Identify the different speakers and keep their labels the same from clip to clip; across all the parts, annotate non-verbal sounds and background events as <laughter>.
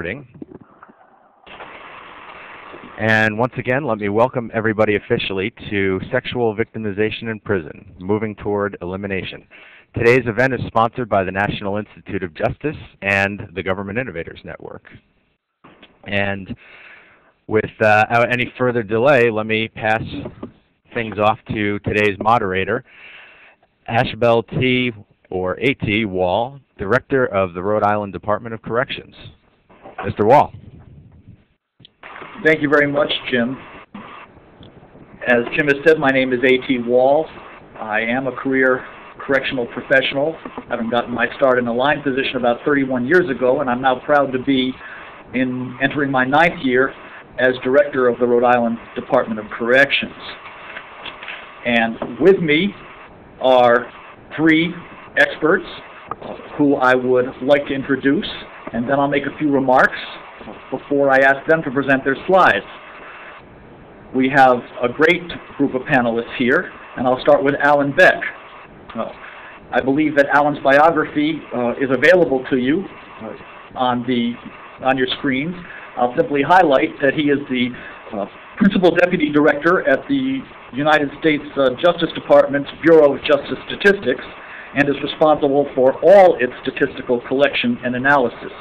Speaker 1: starting. And once again, let me welcome everybody officially to Sexual Victimization in Prison, Moving Toward Elimination. Today's event is sponsored by the National Institute of Justice and the Government Innovators Network. And uh, without any further delay, let me pass things off to today's moderator, Ashbel T. or A.T. Wall, Director of the Rhode Island Department of Corrections. Mr. Wall.
Speaker 2: Thank you very much, Jim. As Jim has said, my name is A.T. Wall. I am a career correctional professional, having gotten my start in a line position about 31 years ago, and I'm now proud to be in entering my ninth year as director of the Rhode Island Department of Corrections. And with me are three experts who I would like to introduce, and then I'll make a few remarks before I ask them to present their slides. We have a great group of panelists here, and I'll start with Allen Beck. Uh, I believe that Allen's biography uh, is available to you on, the, on your screens. I'll simply highlight that he is the uh, Principal Deputy Director at the United States uh, Justice Department's Bureau of Justice Statistics and is responsible for all its statistical collection and analysis.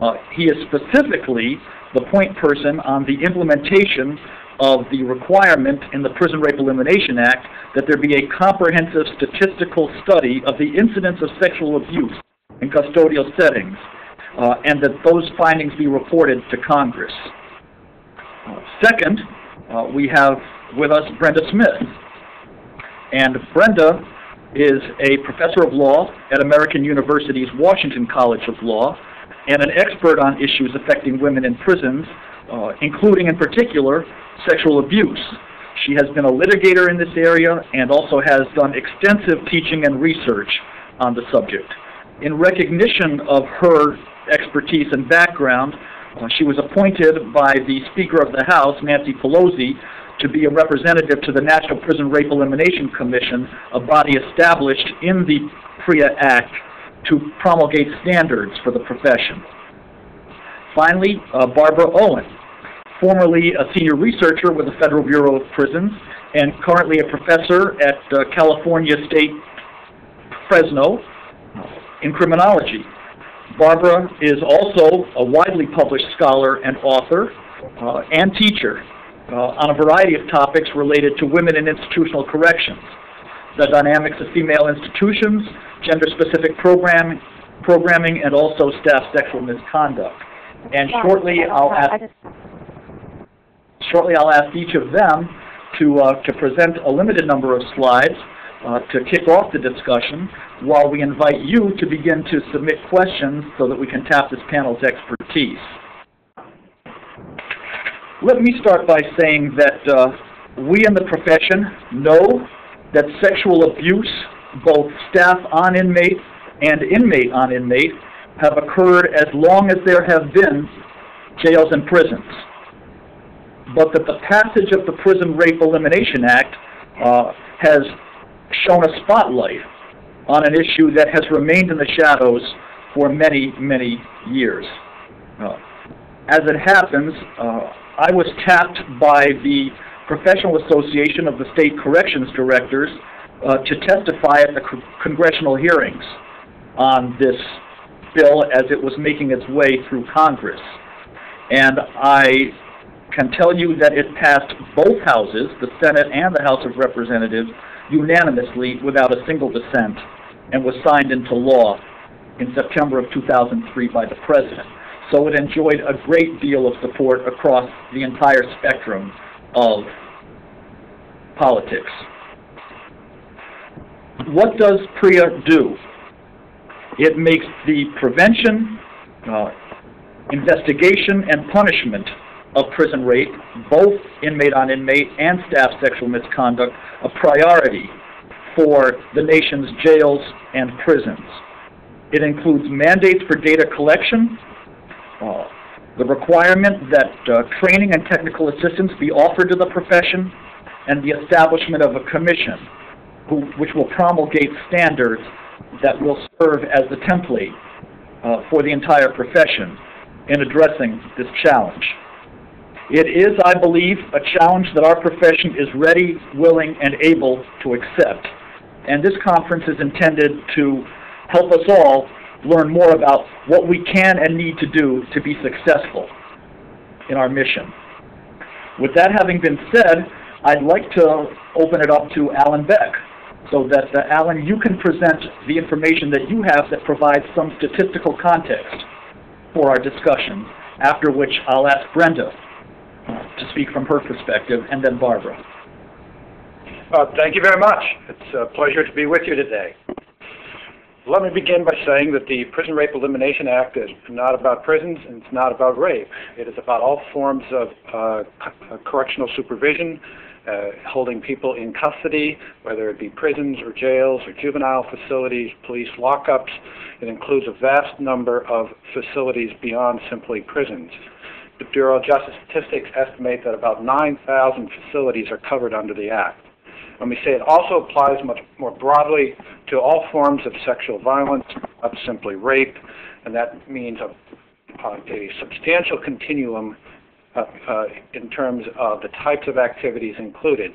Speaker 2: Uh, he is specifically the point person on the implementation of the requirement in the Prison Rape Elimination Act that there be a comprehensive statistical study of the incidence of sexual abuse in custodial settings, uh, and that those findings be reported to Congress. Uh, second, uh, we have with us Brenda Smith. And Brenda is a professor of law at American University's Washington College of Law and an expert on issues affecting women in prisons, uh, including in particular sexual abuse. She has been a litigator in this area and also has done extensive teaching and research on the subject. In recognition of her expertise and background, uh, she was appointed by the Speaker of the House, Nancy Pelosi, to be a representative to the National Prison Rape Elimination Commission, a body established in the PREA Act to promulgate standards for the profession. Finally, uh, Barbara Owen, formerly a senior researcher with the Federal Bureau of Prisons and currently a professor at uh, California State Fresno in criminology. Barbara is also a widely published scholar and author uh, and teacher uh, on a variety of topics related to women in institutional corrections, the dynamics of female institutions, gender-specific program, programming, and also staff sexual misconduct. And shortly, I'll ask shortly I'll ask each of them to uh, to present a limited number of slides uh, to kick off the discussion, while we invite you to begin to submit questions so that we can tap this panel's expertise. Let me start by saying that uh, we in the profession know that sexual abuse, both staff on inmate and inmate on inmate, have occurred as long as there have been jails and prisons. But that the passage of the Prison Rape Elimination Act uh, has shone a spotlight on an issue that has remained in the shadows for many, many years. Uh, as it happens, uh, I was tapped by the Professional Association of the State Corrections Directors uh, to testify at the co congressional hearings on this bill as it was making its way through Congress. And I can tell you that it passed both houses, the Senate and the House of Representatives, unanimously without a single dissent and was signed into law in September of 2003 by the President. So it enjoyed a great deal of support across the entire spectrum of politics. What does PREA do? It makes the prevention, uh, investigation, and punishment of prison rape, both inmate on inmate and staff sexual misconduct, a priority for the nation's jails and prisons. It includes mandates for data collection, uh, the requirement that uh, training and technical assistance be offered to the profession, and the establishment of a commission who, which will promulgate standards that will serve as the template uh, for the entire profession. in addressing this challenge. It is, I believe, a challenge that our profession is ready, willing, and able to accept. And this conference is intended to help us all learn more about what we can and need to do to be successful in our mission. With that having been said, I'd like to open it up to Allen Beck, so that, uh, Allen, you can present the information that you have that provides some statistical context for our discussion, after which I'll ask Brenda to speak from her perspective, and then Barbara.
Speaker 3: Uh, thank you very much. It's a pleasure to be with you today. Let me begin by saying that the Prison Rape Elimination Act is not about prisons and it's not about rape. It is about all forms of uh, correctional supervision, uh, holding people in custody, whether it be prisons or jails or juvenile facilities, police lockups. It includes a vast number of facilities beyond simply prisons. The Bureau of Justice Statistics estimate that about 9,000 facilities are covered under the Act. When we say it also applies much more broadly to all forms of sexual violence, not simply rape, and that means a, a substantial continuum uh, uh, in terms of the types of activities included.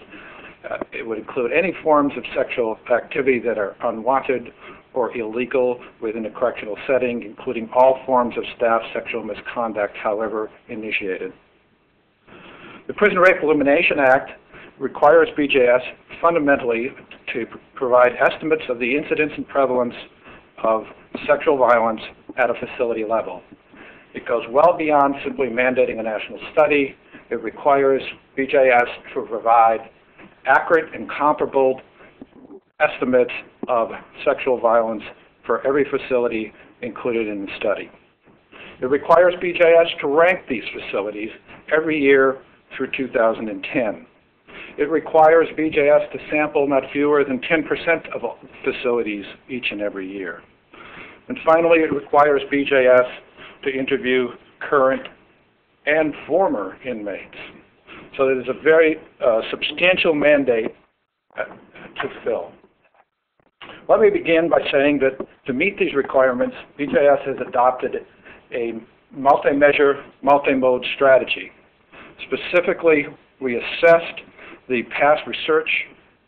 Speaker 3: Uh, it would include any forms of sexual activity that are unwanted or illegal within a correctional setting, including all forms of staff sexual misconduct, however initiated. The Prison Rape Elimination Act requires BJS fundamentally to provide estimates of the incidence and prevalence of sexual violence at a facility level. It goes well beyond simply mandating a national study. It requires BJS to provide accurate and comparable estimates of sexual violence for every facility included in the study. It requires BJS to rank these facilities every year through 2010. It requires BJS to sample not fewer than 10% of facilities each and every year. And finally, it requires BJS to interview current and former inmates. So is a very uh, substantial mandate uh, to fill. Let me begin by saying that to meet these requirements, BJS has adopted a multi-measure, multi-mode strategy. Specifically, we assessed the past research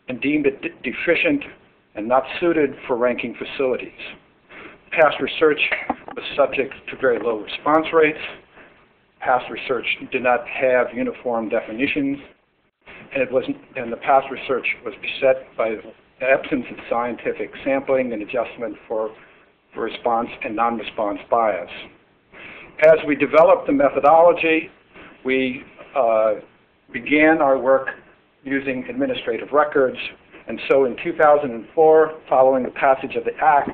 Speaker 3: and deemed it deficient and not suited for ranking facilities. Past research was subject to very low response rates. Past research did not have uniform definitions, and it was and the past research was beset by the absence of scientific sampling and adjustment for, for response and non-response bias. As we developed the methodology, we uh, began our work using administrative records. And so in 2004, following the passage of the Act,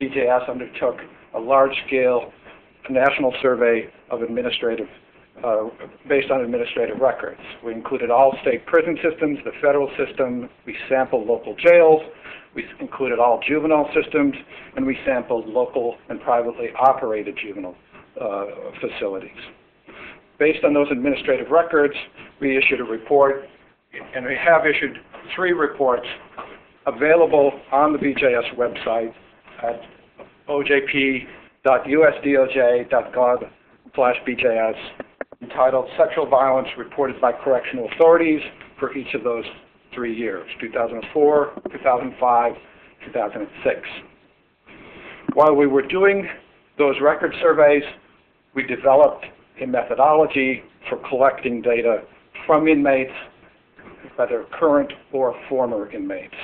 Speaker 3: BJS undertook a large-scale national survey of administrative, uh, based on administrative records. We included all state prison systems, the federal system, we sampled local jails, we included all juvenile systems, and we sampled local and privately operated juvenile uh, facilities. Based on those administrative records, we issued a report and we have issued three reports available on the BJS website at ojp.usdoj.gov slash BJS entitled Sexual Violence Reported by Correctional Authorities for each of those three years, 2004, 2005, 2006. While we were doing those record surveys, we developed a methodology for collecting data from inmates whether current or former inmates.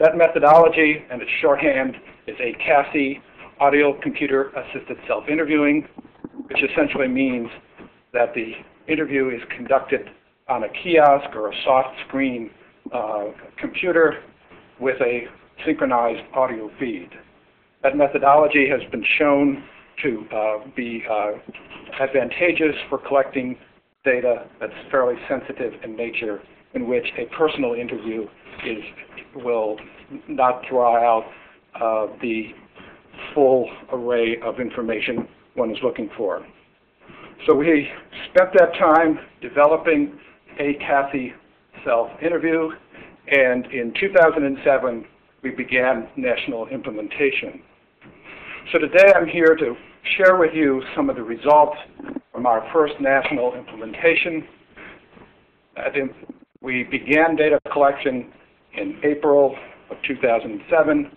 Speaker 3: That methodology and its shorthand is ACASI, Audio Computer Assisted Self-Interviewing, which essentially means that the interview is conducted on a kiosk or a soft screen uh, computer with a synchronized audio feed. That methodology has been shown to uh, be uh, advantageous for collecting data that's fairly sensitive in nature in which a personal interview is will not draw out uh, the full array of information one is looking for. So we spent that time developing ACASI self-interview, and in 2007 we began national implementation. So today I'm here to share with you some of the results from our first national implementation. We began data collection in April of 2007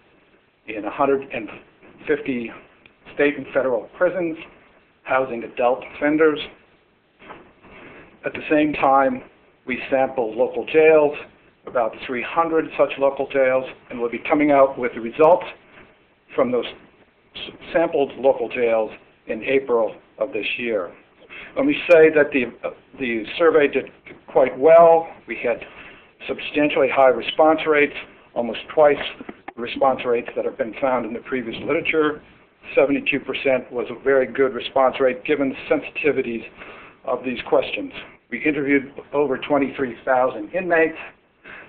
Speaker 3: in 150 state and federal prisons housing adult offenders. At the same time, we sampled local jails, about 300 such local jails, and we'll be coming out with the results from those sampled local jails in April of this year. Let me say that the, the survey did quite well. We had substantially high response rates, almost twice the response rates that have been found in the previous literature. 72% was a very good response rate given the sensitivities of these questions. We interviewed over 23,000 inmates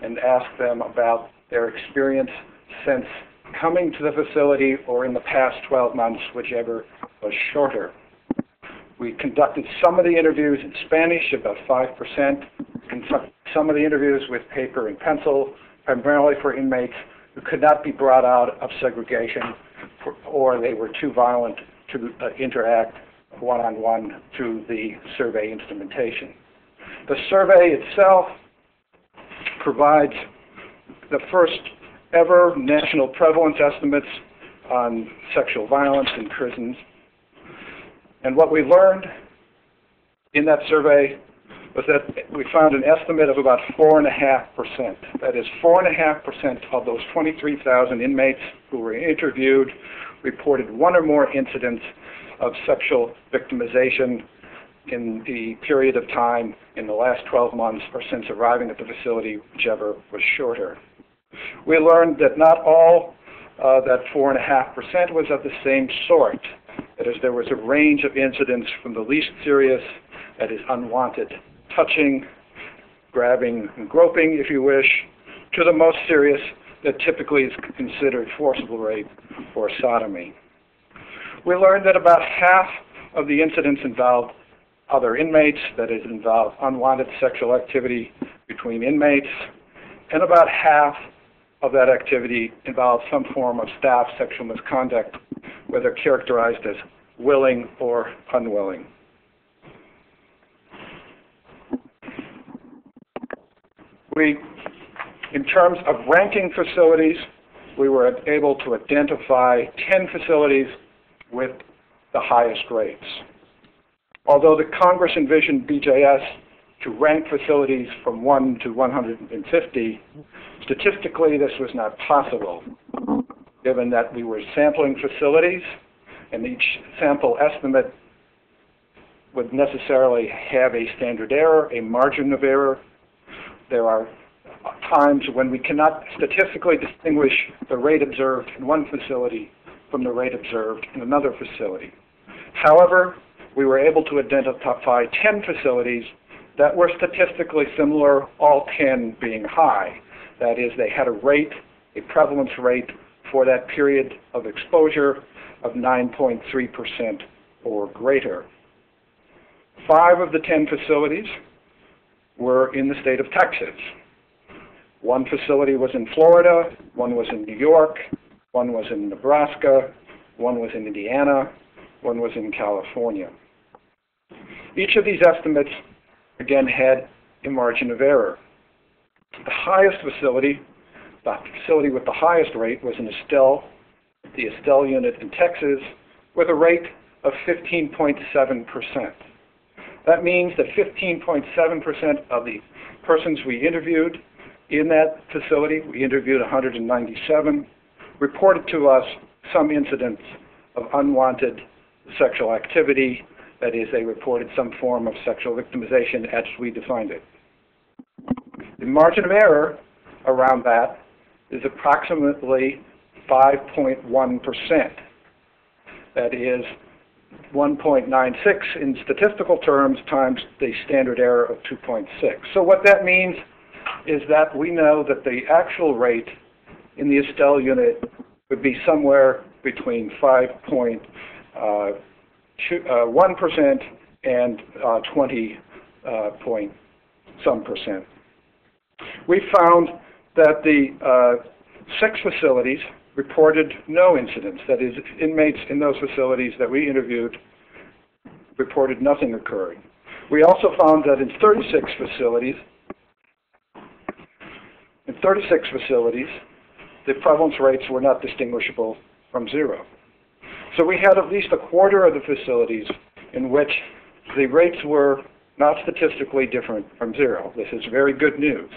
Speaker 3: and asked them about their experience since coming to the facility or in the past 12 months, whichever was shorter. We conducted some of the interviews in Spanish, about 5%, some of the interviews with paper and pencil, primarily for inmates who could not be brought out of segregation for, or they were too violent to uh, interact one-on-one -on -one through the survey instrumentation. The survey itself provides the first ever national prevalence estimates on sexual violence in prisons. And what we learned in that survey was that we found an estimate of about 4.5%. That is 4.5% of those 23,000 inmates who were interviewed reported one or more incidents of sexual victimization in the period of time in the last 12 months or since arriving at the facility, whichever was shorter. We learned that not all uh, that 4.5% was of the same sort. That is, there was a range of incidents from the least serious, that is, unwanted touching, grabbing, and groping, if you wish, to the most serious that typically is considered forcible rape or sodomy. We learned that about half of the incidents involved other inmates, that is, involved unwanted sexual activity between inmates, and about half of that activity involves some form of staff sexual misconduct, whether characterized as willing or unwilling. We, in terms of ranking facilities, we were able to identify 10 facilities with the highest rates. Although the Congress envisioned BJS to rank facilities from 1 to 150, statistically this was not possible, given that we were sampling facilities and each sample estimate would necessarily have a standard error, a margin of error, there are times when we cannot statistically distinguish the rate observed in one facility from the rate observed in another facility. However, we were able to identify 10 facilities that were statistically similar, all 10 being high. That is, they had a rate, a prevalence rate for that period of exposure of 9.3% or greater. Five of the 10 facilities were in the state of Texas. One facility was in Florida, one was in New York, one was in Nebraska, one was in Indiana, one was in California. Each of these estimates, again, had a margin of error. The highest facility, the facility with the highest rate was in Estelle, the Estelle unit in Texas, with a rate of 15.7%. That means that 15.7% of the persons we interviewed in that facility, we interviewed 197, reported to us some incidents of unwanted sexual activity. That is, they reported some form of sexual victimization as we defined it. The margin of error around that is approximately 5.1%. That is, 1.96 in statistical terms times the standard error of 2.6. So what that means is that we know that the actual rate in the Estelle unit would be somewhere between 5.1% uh, and uh, 20 uh, point some percent. We found that the uh, six facilities reported no incidents. That is, inmates in those facilities that we interviewed reported nothing occurring. We also found that in 36 facilities, in 36 facilities, the prevalence rates were not distinguishable from zero. So we had at least a quarter of the facilities in which the rates were not statistically different from zero. This is very good news.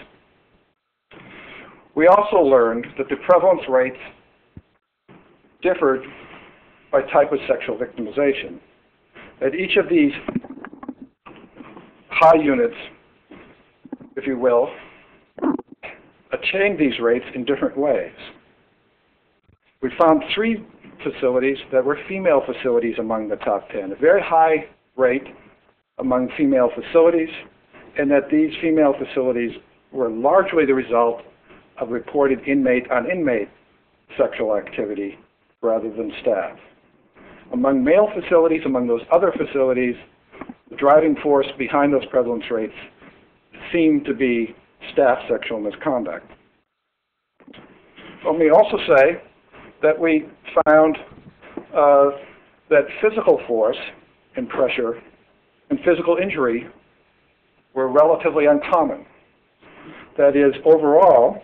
Speaker 3: We also learned that the prevalence rates differed by type of sexual victimization. That each of these high units, if you will, attained these rates in different ways. We found three facilities that were female facilities among the top 10, a very high rate among female facilities, and that these female facilities were largely the result of reported inmate on inmate sexual activity rather than staff. Among male facilities, among those other facilities, the driving force behind those prevalence rates seemed to be staff sexual misconduct. Let me also say that we found uh, that physical force and pressure and physical injury were relatively uncommon. That is, overall,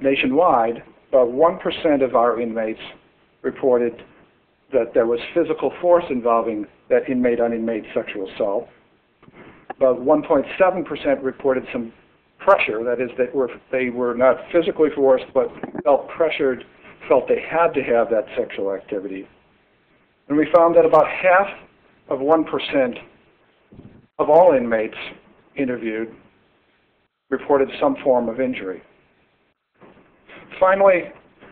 Speaker 3: nationwide, about 1% of our inmates reported that there was physical force involving that inmate on inmate sexual assault. About 1.7% reported some pressure, that is, that were, they were not physically forced but felt pressured, felt they had to have that sexual activity. And we found that about half of 1% of all inmates interviewed reported some form of injury. Finally,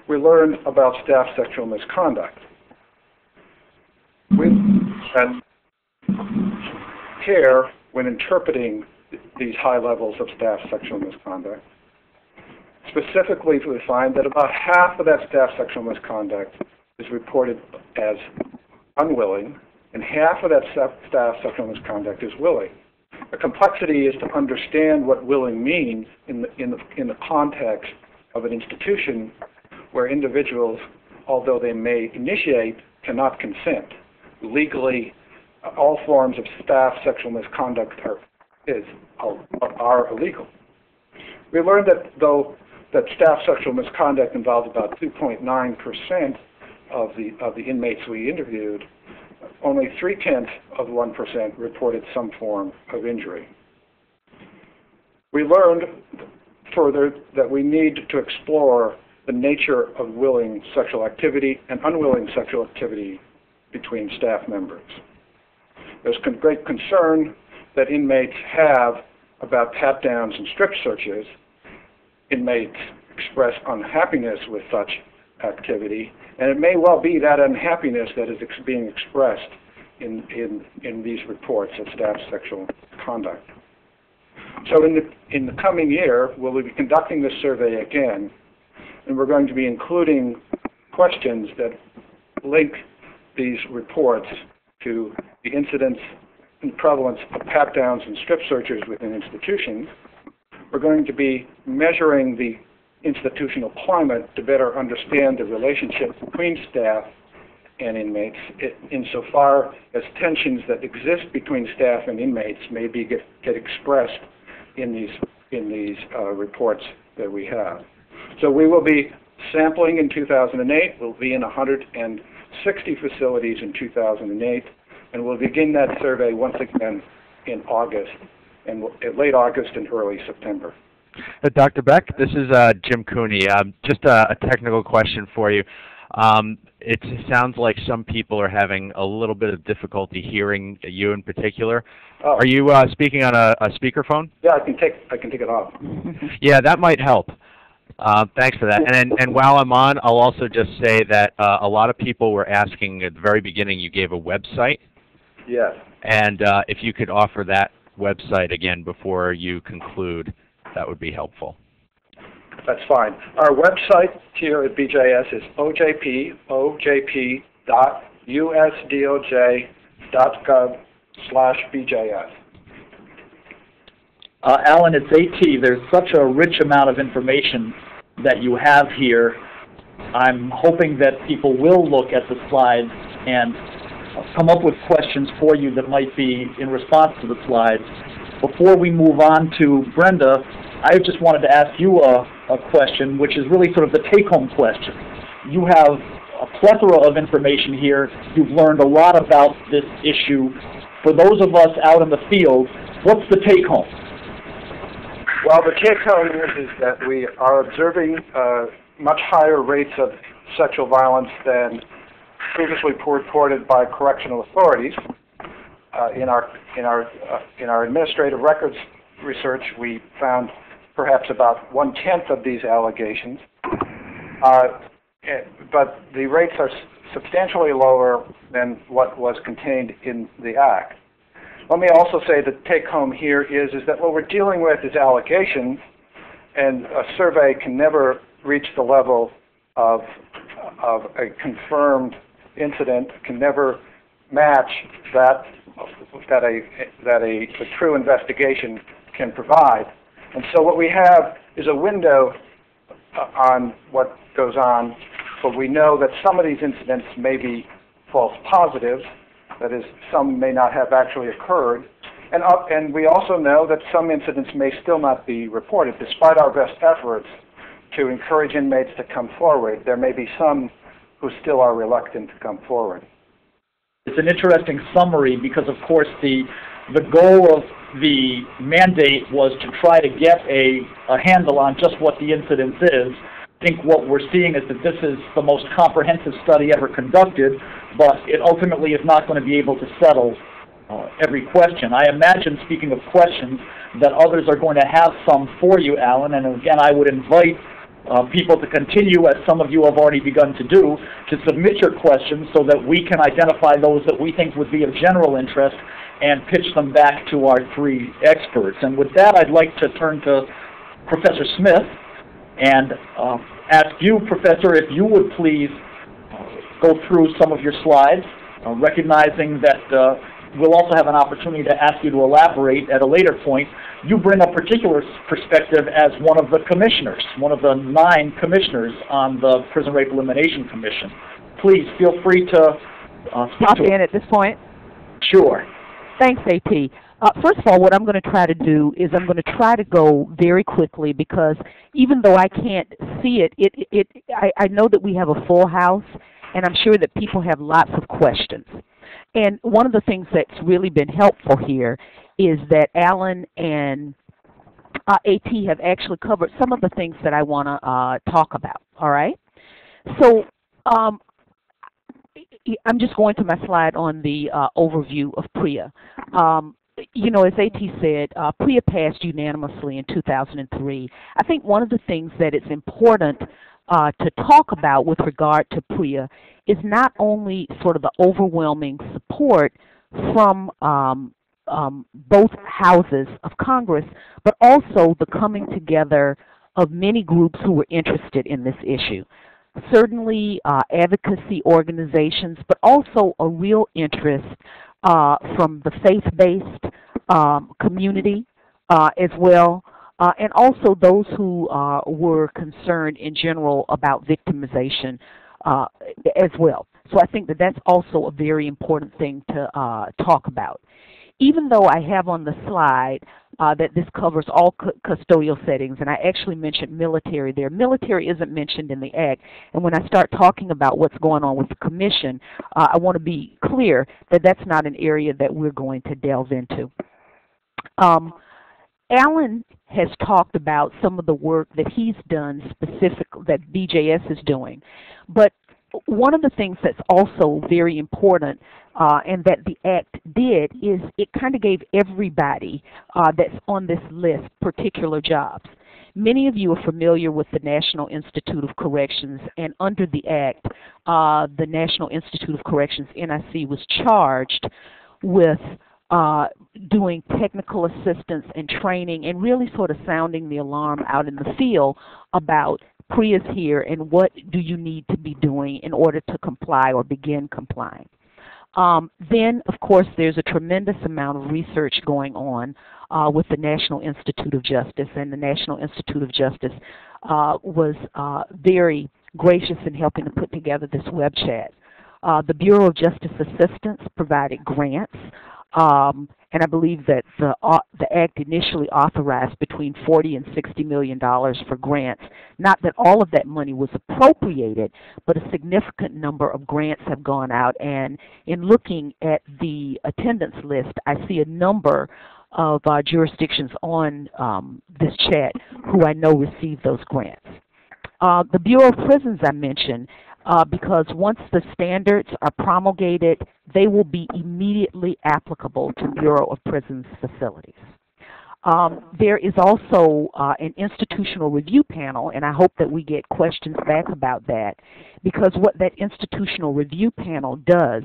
Speaker 3: we learned about staff sexual misconduct. We had care when interpreting these high levels of staff sexual misconduct. Specifically, we find that about half of that staff sexual misconduct is reported as unwilling, and half of that staff sexual misconduct is willing. The complexity is to understand what willing means in the, in the, in the context of an institution where individuals, although they may initiate, cannot consent. Legally, all forms of staff sexual misconduct are, is, are, are illegal. We learned that though that staff sexual misconduct involved about 2.9% of the, of the inmates we interviewed, only three-tenths of 1% reported some form of injury. We learned further that we need to explore the nature of willing sexual activity and unwilling sexual activity between staff members. There's con great concern that inmates have about pat downs and strip searches. Inmates express unhappiness with such activity, and it may well be that unhappiness that is ex being expressed in, in, in these reports of staff sexual conduct. So in the, in the coming year, we'll be conducting this survey again, and we're going to be including questions that link these reports to the incidence and prevalence of pat downs and strip searches within institutions. We're going to be measuring the institutional climate to better understand the relationship between staff and inmates insofar as tensions that exist between staff and inmates may be get, get expressed in these in these uh, reports that we have. So we will be sampling in 2008. We'll be in 160 facilities in 2008, and we'll begin that survey once again in August, and late August and early September.
Speaker 1: Uh, Dr. Beck, this is uh, Jim Cooney. Um, just a, a, technical question for you. Um, it sounds like some people are having a little bit of difficulty hearing you in particular. Oh. Are you uh, speaking on a, a speakerphone?
Speaker 3: Yeah, I can take I can take it off. <laughs>
Speaker 1: yeah, that might help. Uh, thanks for that. And, and while I'm on, I'll also just say that uh, a lot of people were asking at the very beginning. You gave a website.
Speaker 3: Yes.
Speaker 1: And uh, if you could offer that website again before you conclude, that would be helpful.
Speaker 3: That's fine. Our website here at BJS is ojp, ojp.usdoj.gov slash BJS.
Speaker 2: Uh, Allen, it's AT. There's such a rich amount of information that you have here I'm hoping that people will look at the slides and come up with questions for you that might be in response to the slides. Before we move on to Brenda, I just wanted to ask you a, a question, which is really sort of the take-home question. You have a plethora of information here. You've learned a lot about this issue. For those of us out in the field, what's the take-home?
Speaker 3: Well, the take-home is, is that we are observing uh, much higher rates of sexual violence than previously reported by correctional authorities. Uh, in our in our uh, in our administrative records research, we found perhaps about one tenth of these allegations, uh, eh, but the rates are substantially lower than what was contained in the act. Let me also say the take home here is is that what we're dealing with is allegations, and a survey can never reach the level of of a confirmed incident can never match that that a that a, a true investigation can provide. And so what we have is a window on what goes on, but we know that some of these incidents may be false positives, that is, some may not have actually occurred, and, uh, and we also know that some incidents may still not be reported, despite our best efforts to encourage inmates to come forward. There may be some who still are reluctant to come forward.
Speaker 2: It's an interesting summary because, of course, the the goal of the mandate was to try to get a, a handle on just what the incidence is. I think what we're seeing is that this is the most comprehensive study ever conducted, but it ultimately is not going to be able to settle uh, every question. I imagine, speaking of questions, that others are going to have some for you, Allen, and again, I would invite uh, people to continue, as some of you have already begun to do, to submit your questions so that we can identify those that we think would be of general interest and pitch them back to our three experts. And with that, I'd like to turn to Professor Smith and uh, ask you, Professor, if you would please go through some of your slides, uh, recognizing that uh, we'll also have an opportunity to ask you to elaborate at a later point. You bring a particular perspective as one of the commissioners, one of the nine commissioners on the Prison Rape Elimination Commission. Please feel free to uh,
Speaker 4: Pop in at this point.
Speaker 2: Sure.
Speaker 4: Thanks, AT. Uh, first of all, what I'm going to try to do is I'm going to try to go very quickly because even though I can't see it, it, it I, I know that we have a full house, and I'm sure that people have lots of questions. And one of the things that's really been helpful here is that Allen and uh, AT have actually covered some of the things that I want to uh, talk about. All right. So um, I'm just going to my slide on the uh, overview of PREA. Um, you know, as AT said, uh, passed unanimously in 2003. I think one of the things that is important uh, to talk about with regard to PREA is not only sort of the overwhelming support from um, um, both houses of Congress, but also the coming together of many groups who were interested in this issue. Certainly uh, advocacy organizations, but also a real interest uh, from the faith-based um, community uh, as well, uh, and also those who uh, were concerned in general about victimization uh, as well. So I think that that's also a very important thing to uh, talk about. Even though I have on the slide uh, that this covers all cu custodial settings, and I actually mentioned military there. Military isn't mentioned in the Act, and when I start talking about what's going on with the Commission, uh, I want to be clear that that's not an area that we're going to delve into. Um, Allen has talked about some of the work that he's done specific that BJS is doing. But one of the things that's also very important uh, and that the Act did is it kind of gave everybody uh, that's on this list particular jobs. Many of you are familiar with the National Institute of Corrections, and under the Act, uh, the National Institute of Corrections, NIC, was charged with uh, doing technical assistance and training and really sort of sounding the alarm out in the field about PREA's here and what do you need to be doing in order to comply or begin complying. Um, then, of course, there's a tremendous amount of research going on uh, with the National Institute of Justice, and the National Institute of Justice uh, was uh, very gracious in helping to put together this web chat. Uh, the Bureau of Justice Assistance provided grants, um, and I believe that the, uh, the Act initially authorized between 40 and 60 million dollars for grants. Not that all of that money was appropriated, but a significant number of grants have gone out. And in looking at the attendance list, I see a number of uh, jurisdictions on um, this chat who I know received those grants. Uh, the Bureau of Prisons I mentioned, uh, because once the standards are promulgated, they will be immediately applicable to Bureau of Prisons facilities. Um, there is also uh, an institutional review panel, and I hope that we get questions back about that, because what that institutional review panel does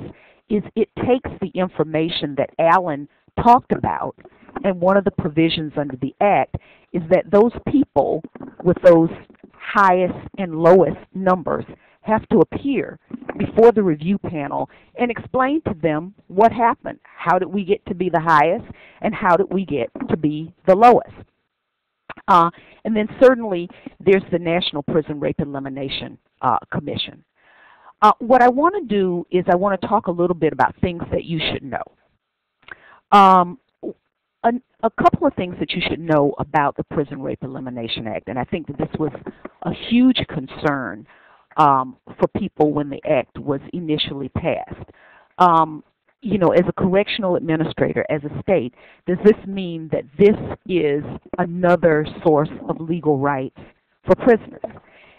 Speaker 4: is it takes the information that Allen talked about, and one of the provisions under the Act is that those people with those highest and lowest numbers have to appear before the review panel and explain to them what happened. How did we get to be the highest and how did we get to be the lowest? Uh, and then certainly there's the National Prison Rape Elimination uh, Commission. Uh, what I want to do is I want to talk a little bit about things that you should know. Um, a, a, couple of things that you should know about the Prison Rape Elimination Act, and I think that this was a huge concern um, for people when the act was initially passed. Um, you know, as a correctional administrator, as a state, does this mean that this is another source of legal rights for prisoners?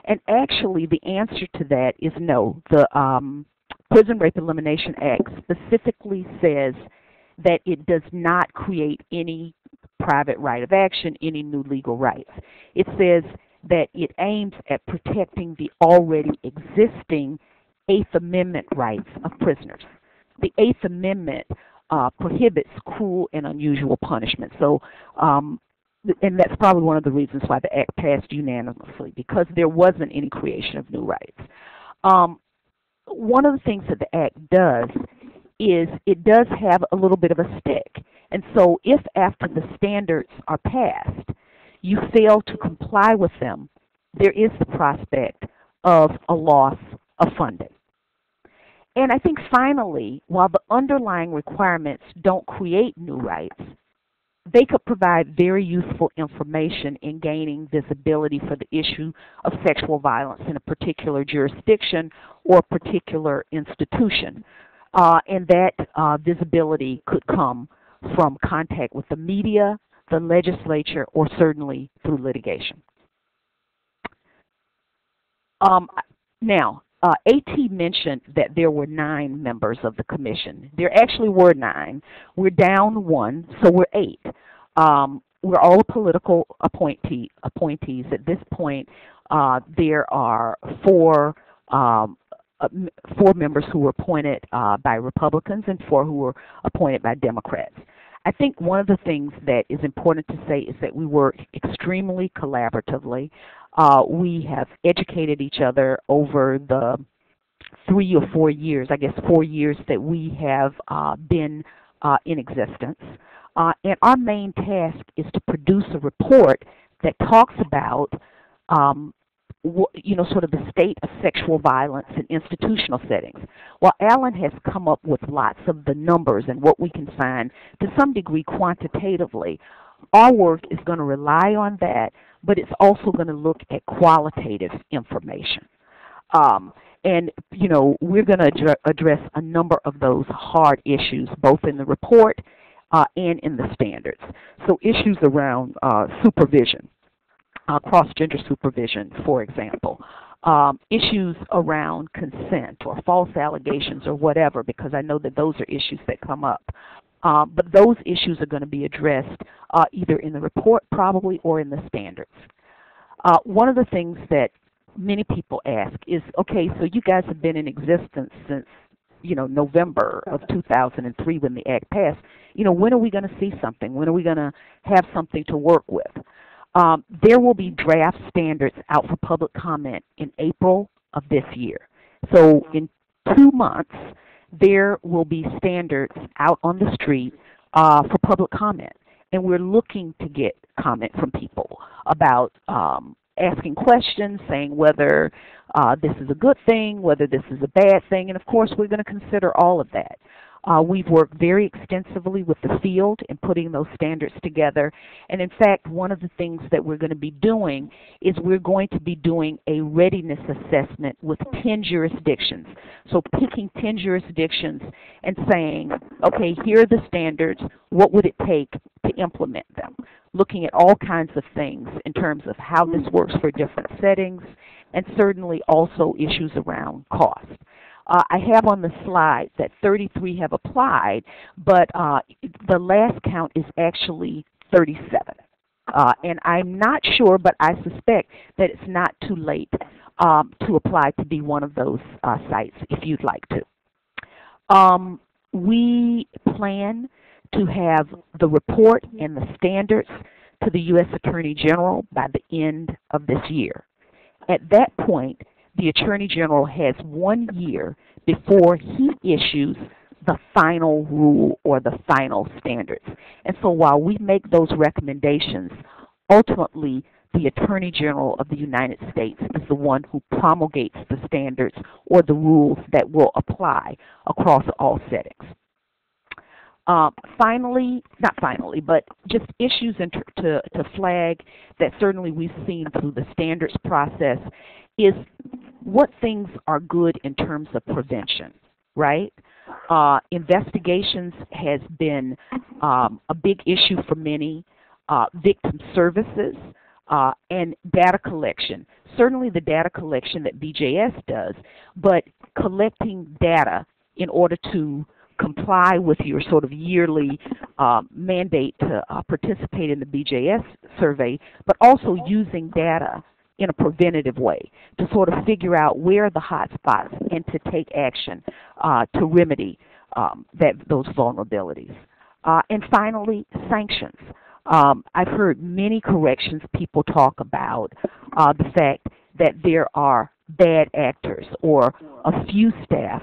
Speaker 4: And actually, the answer to that is no. The um, Prison Rape Elimination Act specifically says that it does not create any private right of action, any new legal rights. It says that it aims at protecting the already existing Eighth Amendment rights of prisoners. The Eighth Amendment uh, prohibits cruel and unusual punishment. So, um, and that's probably one of the reasons why the Act passed unanimously, because there wasn't any creation of new rights. Um, one of the things that the Act does is it does have a little bit of a stick. And so if after the standards are passed, you fail to comply with them, there is the prospect of a loss of funding. And I think finally, while the underlying requirements don't create new rights, they could provide very useful information in gaining visibility for the issue of sexual violence in a particular jurisdiction or particular institution. Uh, and that uh, visibility could come from contact with the media, the legislature, or certainly through litigation. Um, now, uh, AT mentioned that there were nine members of the commission. There actually were nine. We're down one, so we're eight. Um, we're all political appointee, appointees. At this point, uh, there are four um, uh, four members who were appointed uh, by Republicans and four who were appointed by Democrats. I think one of the things that is important to say is that we work extremely collaboratively. Uh, we have educated each other over the three or four years, I guess four years that we have uh, been uh, in existence. Uh, and our main task is to produce a report that talks about um, you know, sort of the state of sexual violence in institutional settings. Well, Allen has come up with lots of the numbers and what we can find to some degree quantitatively. Our work is going to rely on that, but it's also going to look at qualitative information. Um, and, you know, we're going to address a number of those hard issues, both in the report uh, and in the standards. So issues around uh, supervision uh, cross-gender supervision, for example. Um, issues around consent or false allegations or whatever, because I know that those are issues that come up. Uh, but those issues are going to be addressed uh, either in the report probably or in the standards. Uh, one of the things that many people ask is, okay, so you guys have been in existence since you know November of 2003 when the act passed. You know, when are we going to see something? When are we going to have something to work with? Um, there will be draft standards out for public comment in April of this year. So in two months, there will be standards out on the street uh, for public comment. And we're looking to get comment from people about um, asking questions, saying whether uh, this is a good thing, whether this is a bad thing, and of course we're going to consider all of that. Uh, we've worked very extensively with the field in putting those standards together. And in fact, one of the things that we're going to be doing is we're going to be doing a readiness assessment with 10 jurisdictions. So picking 10 jurisdictions and saying, okay, here are the standards, what would it take to implement them? Looking at all kinds of things in terms of how this works for different settings, and certainly also issues around cost. Uh, I have on the slide that 33 have applied, but uh, the last count is actually 37. Uh, and I'm not sure, but I suspect that it's not too late um, to apply to be one of those uh, sites if you'd like to. Um, we plan to have the report and the standards to the U.S. Attorney General by the end of this year. At that point, the Attorney General has one year before he issues the final rule or the final standards. And so while we make those recommendations, ultimately the Attorney General of the United States is the one who promulgates the standards or the rules that will apply across all settings. Uh, finally, not finally, but just issues to, to flag that certainly we've seen through the standards process is what things are good in terms of prevention, right? Uh, investigations has been um, a big issue for many. Uh, victim services uh, and data collection. Certainly the data collection that BJS does, but collecting data in order to comply with your sort of yearly uh, mandate to uh, participate in the BJS survey, but also using data in a preventative way to sort of figure out where the hot spots and to take action uh, to remedy um, that, those vulnerabilities. Uh, and finally, sanctions. Um, I've heard many corrections people talk about uh, the fact that there are bad actors or a few staff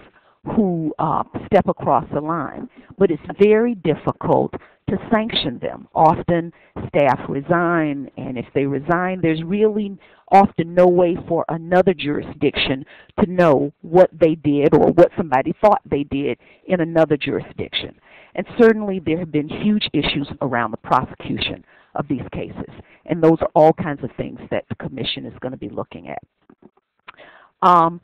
Speaker 4: who uh, step across the line. But it's very difficult to sanction them. Often staff resign, and if they resign, there's really often no way for another jurisdiction to know what they did or what somebody thought they did in another jurisdiction. And certainly there have been huge issues around the prosecution of these cases. And those are all kinds of things that the Commission is going to be looking at. Um,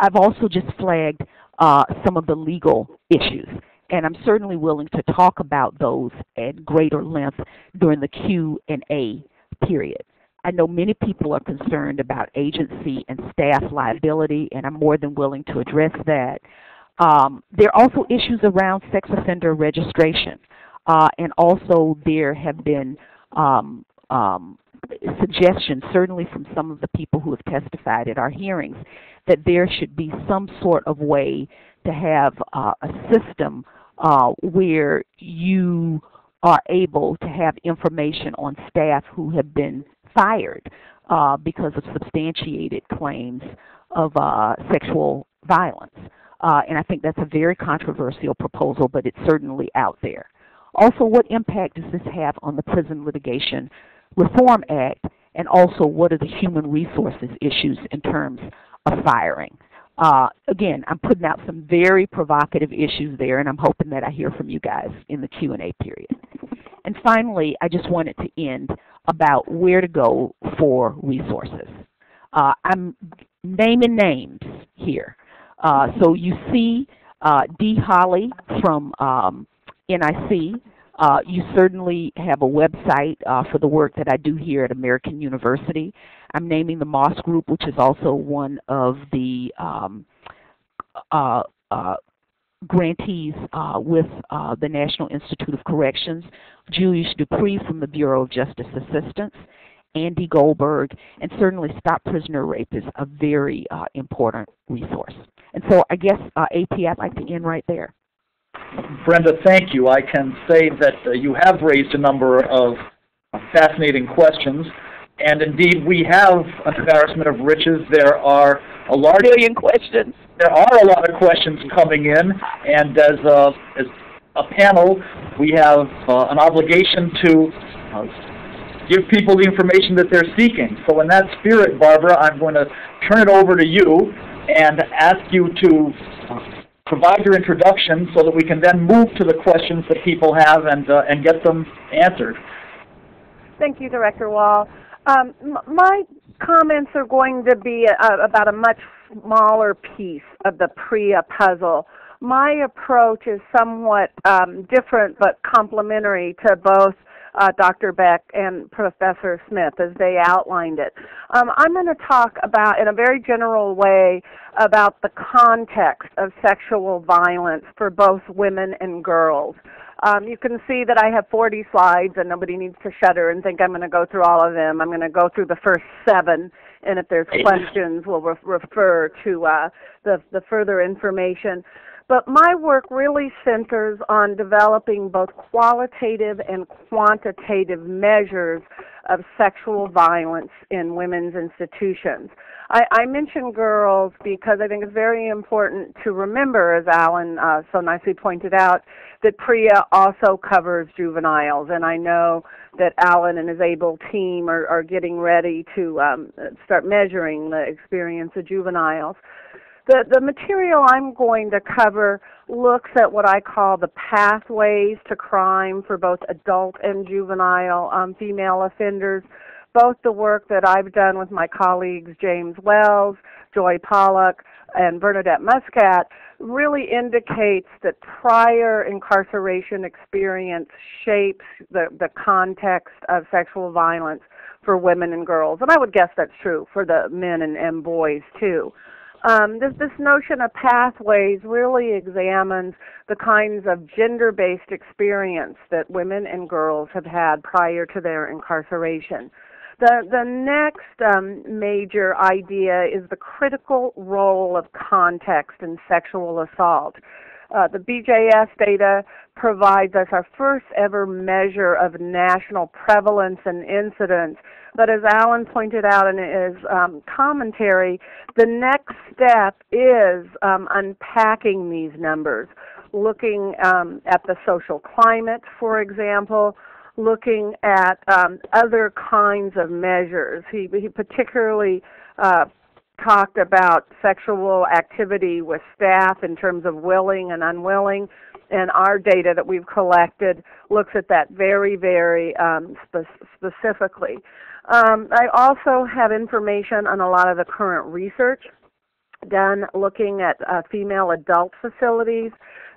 Speaker 4: I've also just flagged uh, some of the legal issues. And I'm certainly willing to talk about those at greater length during the Q&A period. I know many people are concerned about agency and staff liability, and I'm more than willing to address that. Um, there are also issues around sex offender registration, uh, and also there have been um, um, suggestions, certainly from some of the people who have testified at our hearings, that there should be some sort of way to have uh, a system uh, where you are able to have information on staff who have been fired uh, because of substantiated claims of uh, sexual violence. Uh, and I think that's a very controversial proposal, but it's certainly out there. Also, what impact does this have on the Prison Litigation Reform Act? And also, what are the human resources issues in terms of firing? Uh, again, I'm putting out some very provocative issues there, and I'm hoping that I hear from you guys in the Q&A period. And finally, I just wanted to end about where to go for resources. Uh, I'm naming names here. Uh, so you see uh, Dee Halley from um, NIC. Uh, you certainly have a website uh, for the work that I do here at American University. I'm naming the Moss Group, which is also one of the um, uh, uh, grantees uh, with uh, the National Institute of Corrections, Julius Dupree from the Bureau of Justice Assistance, Andy Goldberg, and certainly Stop Prisoner Rape is a very important resource. And so I guess, AT, I'd like to end right there.
Speaker 2: Brenda, thank you. I can say that uh, you have raised a number of fascinating questions. And indeed, we have an embarrassment of riches. There are a large
Speaker 4: million questions.
Speaker 2: There are a lot of questions coming in, and as a, as a panel, we have uh, an obligation to uh, give people the information that they're seeking. So in that spirit, Barbara, I'm going to turn it over to you and ask you to provide your introduction so that we can then move to the questions that people have and, uh, and get them answered.
Speaker 5: Thank you, Director Wall. Um, my comments are going to be uh, about a much smaller piece of the PREA puzzle. My approach is somewhat um, different but complementary to both uh, Dr. Beck and Professor Smith as they outlined it. Um, I'm going to talk about, in a very general way, about the context of sexual violence for both women and girls. Um, you can see that I have 40 slides, and nobody needs to shudder and think I'm going to go through all of them. I'm going to go through the first seven, and if there's questions, we'll re- refer to uh, the, the further information. But my work really centers on developing both qualitative and quantitative measures of sexual violence in women's institutions. I, I mention girls because I think it's very important to remember, as Allen uh, so nicely pointed out, that PREA also covers juveniles. And I know that Allen and his able team are, are getting ready to um, start measuring the experience of juveniles. The, the material I'm going to cover looks at what I call the pathways to crime for both adult and juvenile um, female offenders. Both the work that I've done with my colleagues James Wells, Joy Pollock, and Bernadette Muscat really indicates that prior incarceration experience shapes the, the context of sexual violence for women and girls. And I would guess that's true for the men and, and boys too. Um, this, this notion of pathways really examines the kinds of gender-based experience that women and girls have had prior to their incarceration. The, the next um, major idea is the critical role of context in sexual assault. Uh, the BJS data provides us our first ever measure of national prevalence and incidence. But as Allen pointed out in his um, commentary, the next step is um, unpacking these numbers, looking um, at the social climate, for example, looking at um, other kinds of measures. He, he particularly uh, talked about sexual activity with staff in terms of willing and unwilling, and our data that we've collected looks at that very, very um, spe- specifically. Um, I also have information on a lot of the current research done looking at uh, female adult facilities.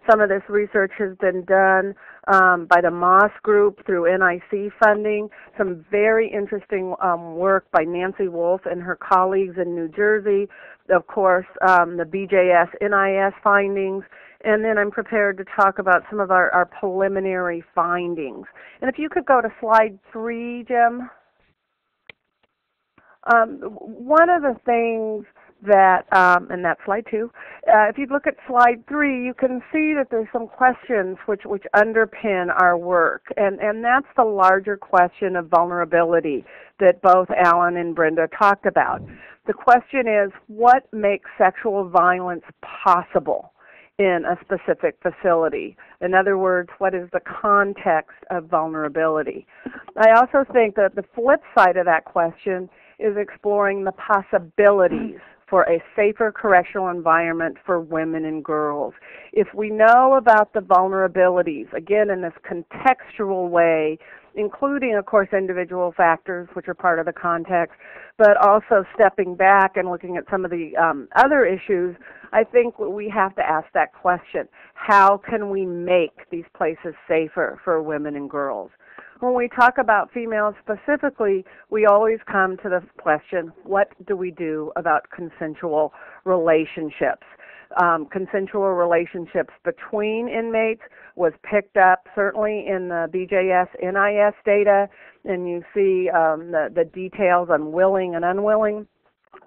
Speaker 5: Some of this research has been done um, by the Moss Group through NIC funding. Some very interesting um, work by Nancy Wolff and her colleagues in New Jersey. Of course, um, the BJS NIS findings. And then I'm prepared to talk about some of our, our preliminary findings. And if you could go to slide three, Jim. Um, one of the things that, um, and that's slide two. Uh, if you look at slide three, you can see that there's some questions which, which underpin our work, and, and that's the larger question of vulnerability that both Allen and Brenda talked about. The question is, what makes sexual violence possible? in a specific facility. In other words, what is the context of vulnerability? I also think that the flip side of that question is exploring the possibilities for a safer correctional environment for women and girls. If we know about the vulnerabilities, again in this contextual way, including, of course, individual factors, which are part of the context, but also stepping back and looking at some of the um, other issues, I think we have to ask that question. How can we make these places safer for women and girls? When we talk about females specifically, we always come to the question, what do we do about consensual relationships? Um, consensual relationships between inmates was picked up certainly in the BJS NIS data, and you see um, the, the details on willing and unwilling.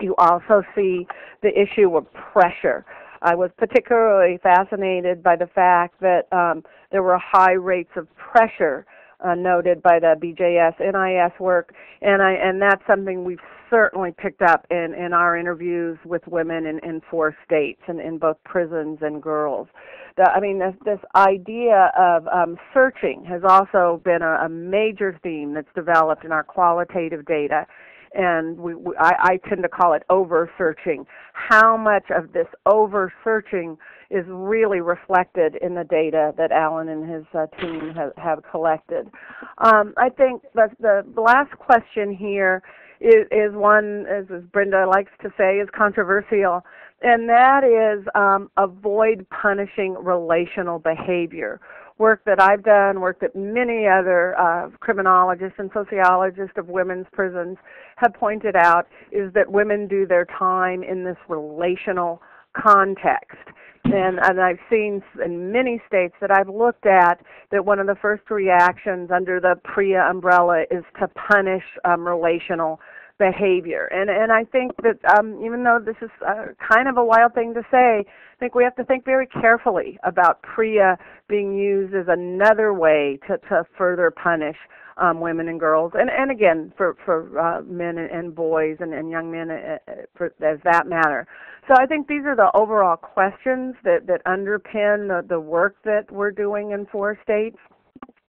Speaker 5: You also see the issue of pressure. I was particularly fascinated by the fact that um, there were high rates of pressure uh, noted by the BJS NIS work, and I and that's something we've certainly picked up in in our interviews with women in, in four states and in both prisons and girls. The, I mean, this, this idea of um, searching has also been a, a major theme that's developed in our qualitative data and we, we I, I tend to call it over searching. How much of this over searching is really reflected in the data that Allen and his uh, team have, have collected? Um, I think the, the last question here is, is one, as, as Brenda likes to say, is controversial, and that is um, avoid punishing relational behavior work that I've done, work that many other uh, criminologists and sociologists of women's prisons have pointed out, is that women do their time in this relational context. And, and I've seen in many states that I've looked at that one of the first reactions under the PREA umbrella is to punish um, relational behavior. And and I think that um, even though this is uh, kind of a wild thing to say, I think we have to think very carefully about PREA being used as another way to, to further punish um, women and girls, and and again for for uh, men and, and boys and, and young men uh, uh, for, as that matter. So I think these are the overall questions that that underpin the, the work that we're doing in four states.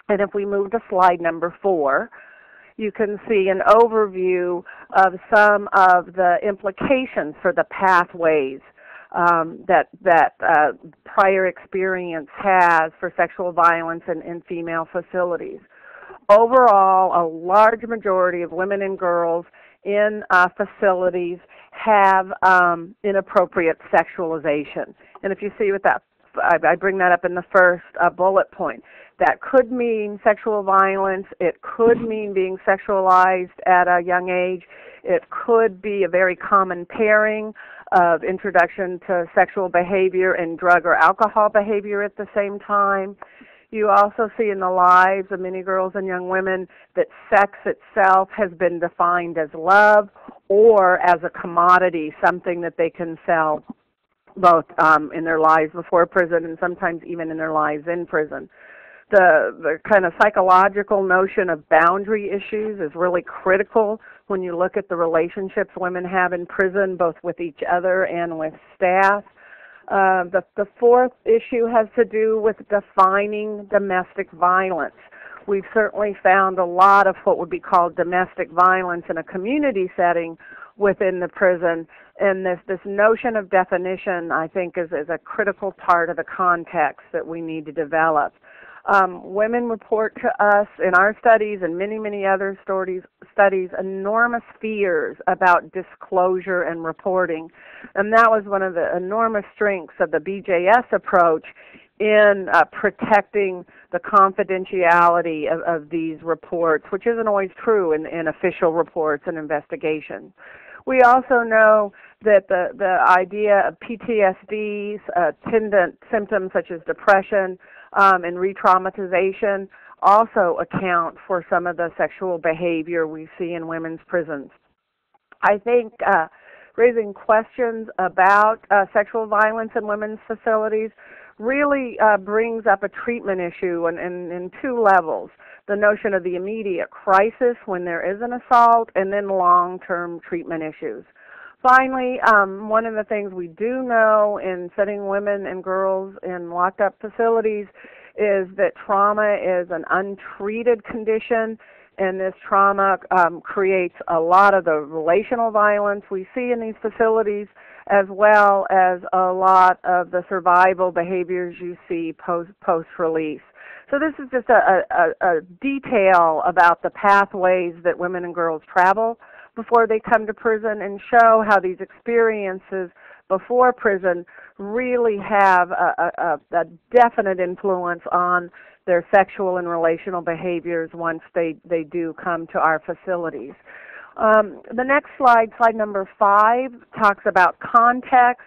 Speaker 5: And if we move to slide number four, you can see an overview of some of the implications for the pathways um, that that uh, prior experience has for sexual violence in, in female facilities. Overall, a large majority of women and girls in uh, facilities have um, inappropriate sexualization. And if you see what that, I, I bring that up in the first uh, bullet point. That could mean sexual violence. It could mean being sexualized at a young age. It could be a very common pairing of introduction to sexual behavior and drug or alcohol behavior at the same time. You also see in the lives of many girls and young women that sex itself has been defined as love or as a commodity, something that they can sell both um, in their lives before prison and sometimes even in their lives in prison the, the kind of psychological notion of boundary issues is really critical when you look at the relationships women have in prison, both with each other and with staff. Uh, the, the fourth issue has to do with defining domestic violence. We've certainly found a lot of what would be called domestic violence in a community setting within the prison, and this, this notion of definition, I think, is, is a critical part of the context that we need to develop. Um, women report to us in our studies and many, many other stories, studies enormous fears about disclosure and reporting. And that was one of the enormous strengths of the BJS approach in uh, protecting the confidentiality of, of, these reports, which isn't always true in, in official reports and investigations. We also know that the, the idea of PTSD, uh, attendant symptoms such as depression, um, and re-traumatization also account for some of the sexual behavior we see in women's prisons. I think uh, raising questions about uh, sexual violence in women's facilities really uh, brings up a treatment issue in, in, in two levels the notion of the immediate crisis when there is an assault, and then long term treatment issues. Finally, um, one of the things we do know in setting women and girls in locked up facilities is that trauma is an untreated condition, and this trauma um, creates a lot of the relational violence we see in these facilities, as well as a lot of the survival behaviors you see post post release. So this is just a, a, a detail about the pathways that women and girls travel before they come to prison and show how these experiences before prison really have a, a, a definite influence on their sexual and relational behaviors once they, they do come to our facilities. Um, the next slide, slide number five, talks about context.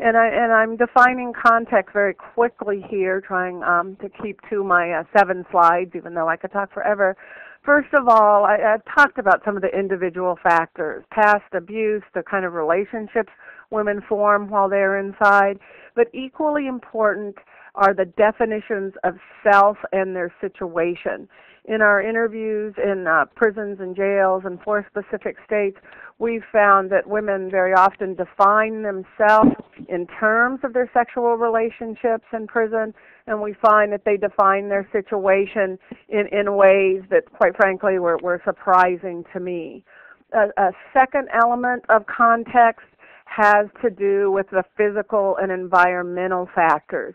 Speaker 5: And, I, and I'm defining context very quickly here, trying um, to keep to my uh, seven slides, even though I could talk forever. First of all, I, I've talked about some of the individual factors, past abuse, the kind of relationships women form while they're inside, but equally important are the definitions of self and their situation. In our interviews in uh, prisons and jails in four specific states, we've found that women very often define themselves in terms of their sexual relationships in prison, and we find that they define their situation in, in ways that, quite frankly, were, were surprising to me. A, a second element of context has to do with the physical and environmental factors.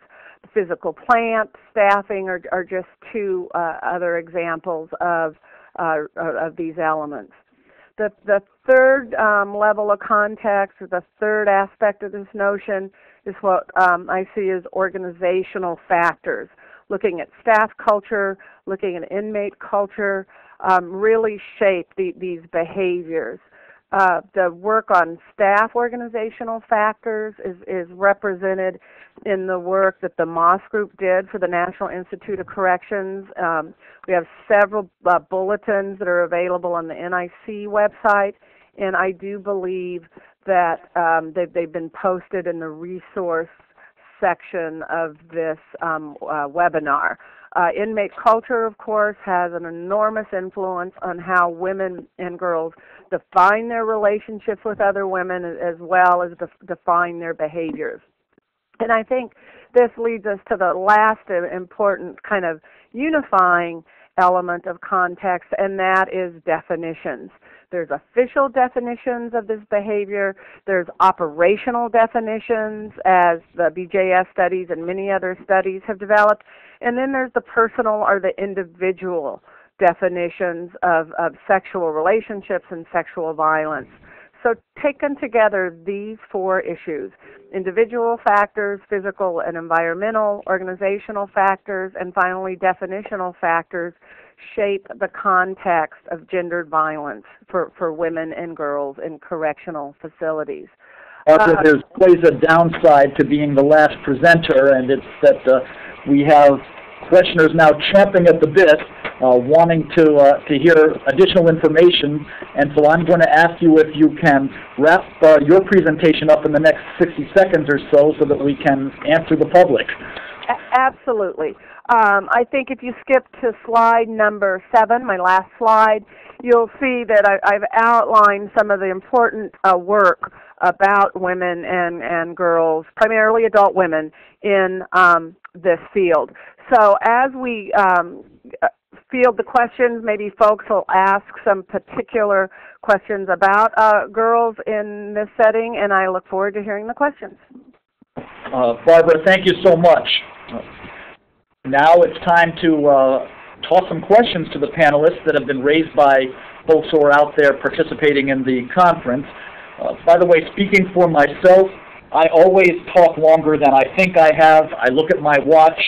Speaker 5: Physical plant, staffing are, are just two uh, other examples of, uh, of these elements. The, the third um, level of context, or the third aspect of this notion, is what um, I see as organizational factors. Looking at staff culture, looking at inmate culture, um, really shape the, these behaviors. Uh, the work on staff organizational factors is, is represented in the work that the Moss Group did for the National Institute of Corrections. Um, we have several uh, bulletins that are available on the NIC website, and I do believe that um, they've, they've been posted in the resource section of this um, uh, webinar. Uh, inmate culture, of course, has an enormous influence on how women and girls define their relationships with other women as well as def- define their behaviors. And I think this leads us to the last important kind of unifying element of context, and that is definitions. There's official definitions of this behavior. There's operational definitions, as the BJS studies and many other studies have developed. And then there's the personal or the individual definitions of, of sexual relationships and sexual violence. So, taken together, these four issues individual factors, physical and environmental, organizational factors, and finally definitional factors shape the context of gendered violence for, for women and girls in correctional facilities.
Speaker 2: Uh, there plays a downside to being the last presenter, and it's that uh, we have questioners now champing at the bit, uh, wanting to uh, to hear additional information. And so I'm going to ask you if you can wrap uh, your presentation up in the next 60 seconds or so, so that we can answer the public.
Speaker 5: A absolutely. Um, I think if you skip to slide number seven, my last slide, you'll see that I, have outlined some of the important uh, work about women and, and girls, primarily adult women, in um, this field. So as we um, uh, field the questions, maybe folks will ask some particular questions about uh, girls in this setting, and I look forward to hearing the questions.
Speaker 2: Uh, Barbara, thank you so much. Now it's time to uh, toss some questions to the panelists that have been raised by folks who are out there participating in the conference. Uh, by the way, speaking for myself, I always talk longer than I think I have. I look at my watch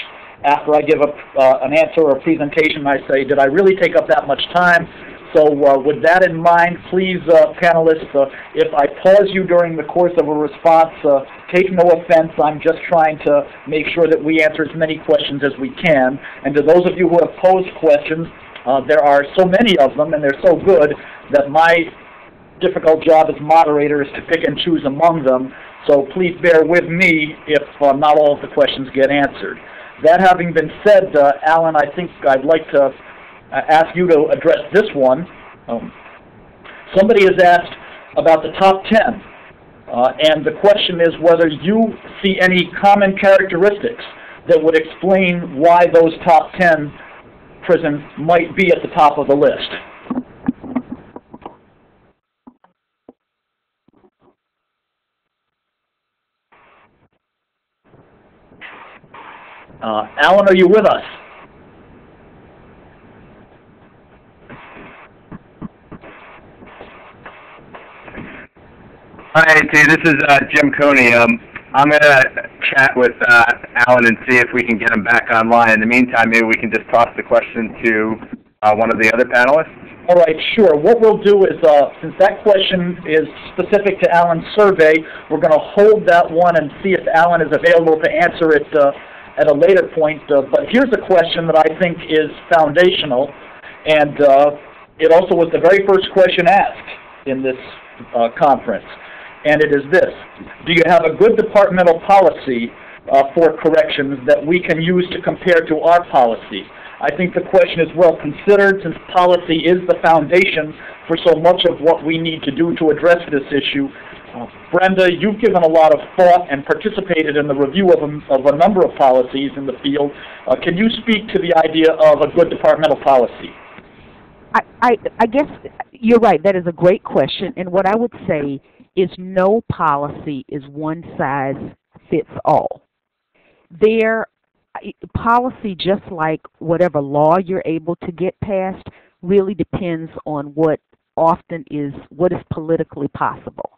Speaker 2: after I give a, uh, an answer or a presentation, I say, did I really take up that much time? So uh, with that in mind, please, uh, panelists, uh, if I pause you during the course of a response, uh, take no offense. I'm just trying to make sure that we answer as many questions as we can. And to those of you who have posed questions, uh, there are so many of them, and they're so good that my difficult job as moderator is to pick and choose among them. So please bear with me if uh, not all of the questions get answered. That having been said, Allen, I think I'd like to ask you to address this one. Um, somebody has asked about the top 10, uh, and the question is whether you see any common characteristics that would explain why those top 10 prisons might be at the top of the list. Uh, Allen, are you with us?
Speaker 6: Hi, this is uh, Jim Coney. Um, I'm going to chat with uh, Allen and see if we can get him back online. In the meantime, maybe we can just toss the question to uh, one of the other panelists.
Speaker 2: All right, sure. What we'll do is, uh, since that question is specific to Allen's survey, we're going to hold that one and see if Allen is available to answer it uh, at a later point. Uh, but here's a question that I think is foundational, and uh, it also was the very first question asked in this conference. And it is this. Do you have a good departmental policy uh, for corrections that we can use to compare to our policy? I think the question is well considered since policy is the foundation for so much of what we need to do to address this issue. Uh, Brenda, you've given a lot of thought and participated in the review of a, of a number of policies in the field. Uh, can you speak to the idea of a good departmental policy?
Speaker 4: I, I, I guess you're right. That is a great question. And what I would say is no policy is one size fits all. There, policy, just like whatever law you're able to get passed, really depends on what often is what is politically possible.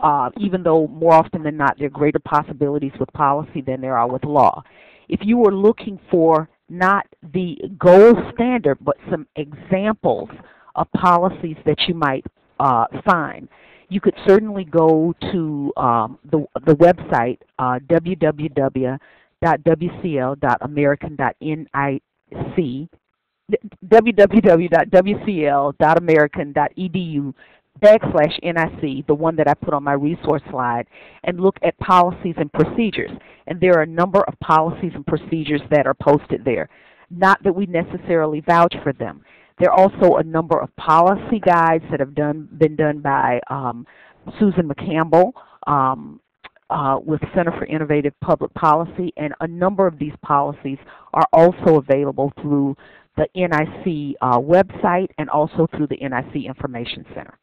Speaker 4: Uh, even though more often than not there are greater possibilities with policy than there are with law. If you were looking for not the gold standard, but some examples of policies that you might uh, find, you could certainly go to um, the, the website uh, www.wcl.american.nic www.wcl.american.edu backslash NIC, the one that I put on my resource slide, and look at policies and procedures. And there are a number of policies and procedures that are posted there. Not that we necessarily vouch for them. There are also a number of policy guides that have done been done by um, Susan McCampbell um, uh, with Center for Innovative Public Policy, and a number of these policies are also available through the NIC uh, website and also through the NIC Information Center.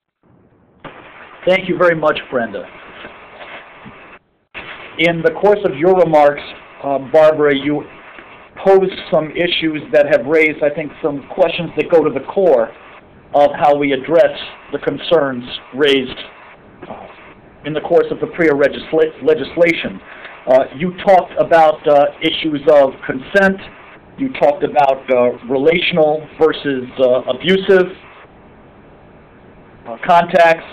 Speaker 2: Thank you very much, Brenda. In the course of your remarks, uh, Barbara, you posed some issues that have raised, I think, some questions that go to the core of how we address the concerns raised uh, in the course of the PREA legisla legislation. Uh, you talked about uh, issues of consent. You talked about uh, relational versus uh, abusive contacts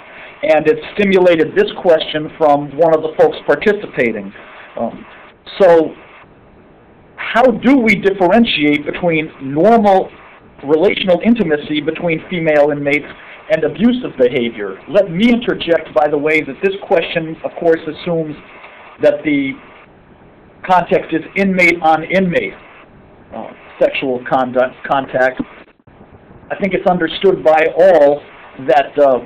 Speaker 2: and it stimulated this question from one of the folks participating. Um, so how do we differentiate between normal relational intimacy between female inmates and abusive behavior? Let me interject, by the way, that this question, of course, assumes that the context is inmate on inmate uh, sexual conduct, contact. I think it's understood by all that uh,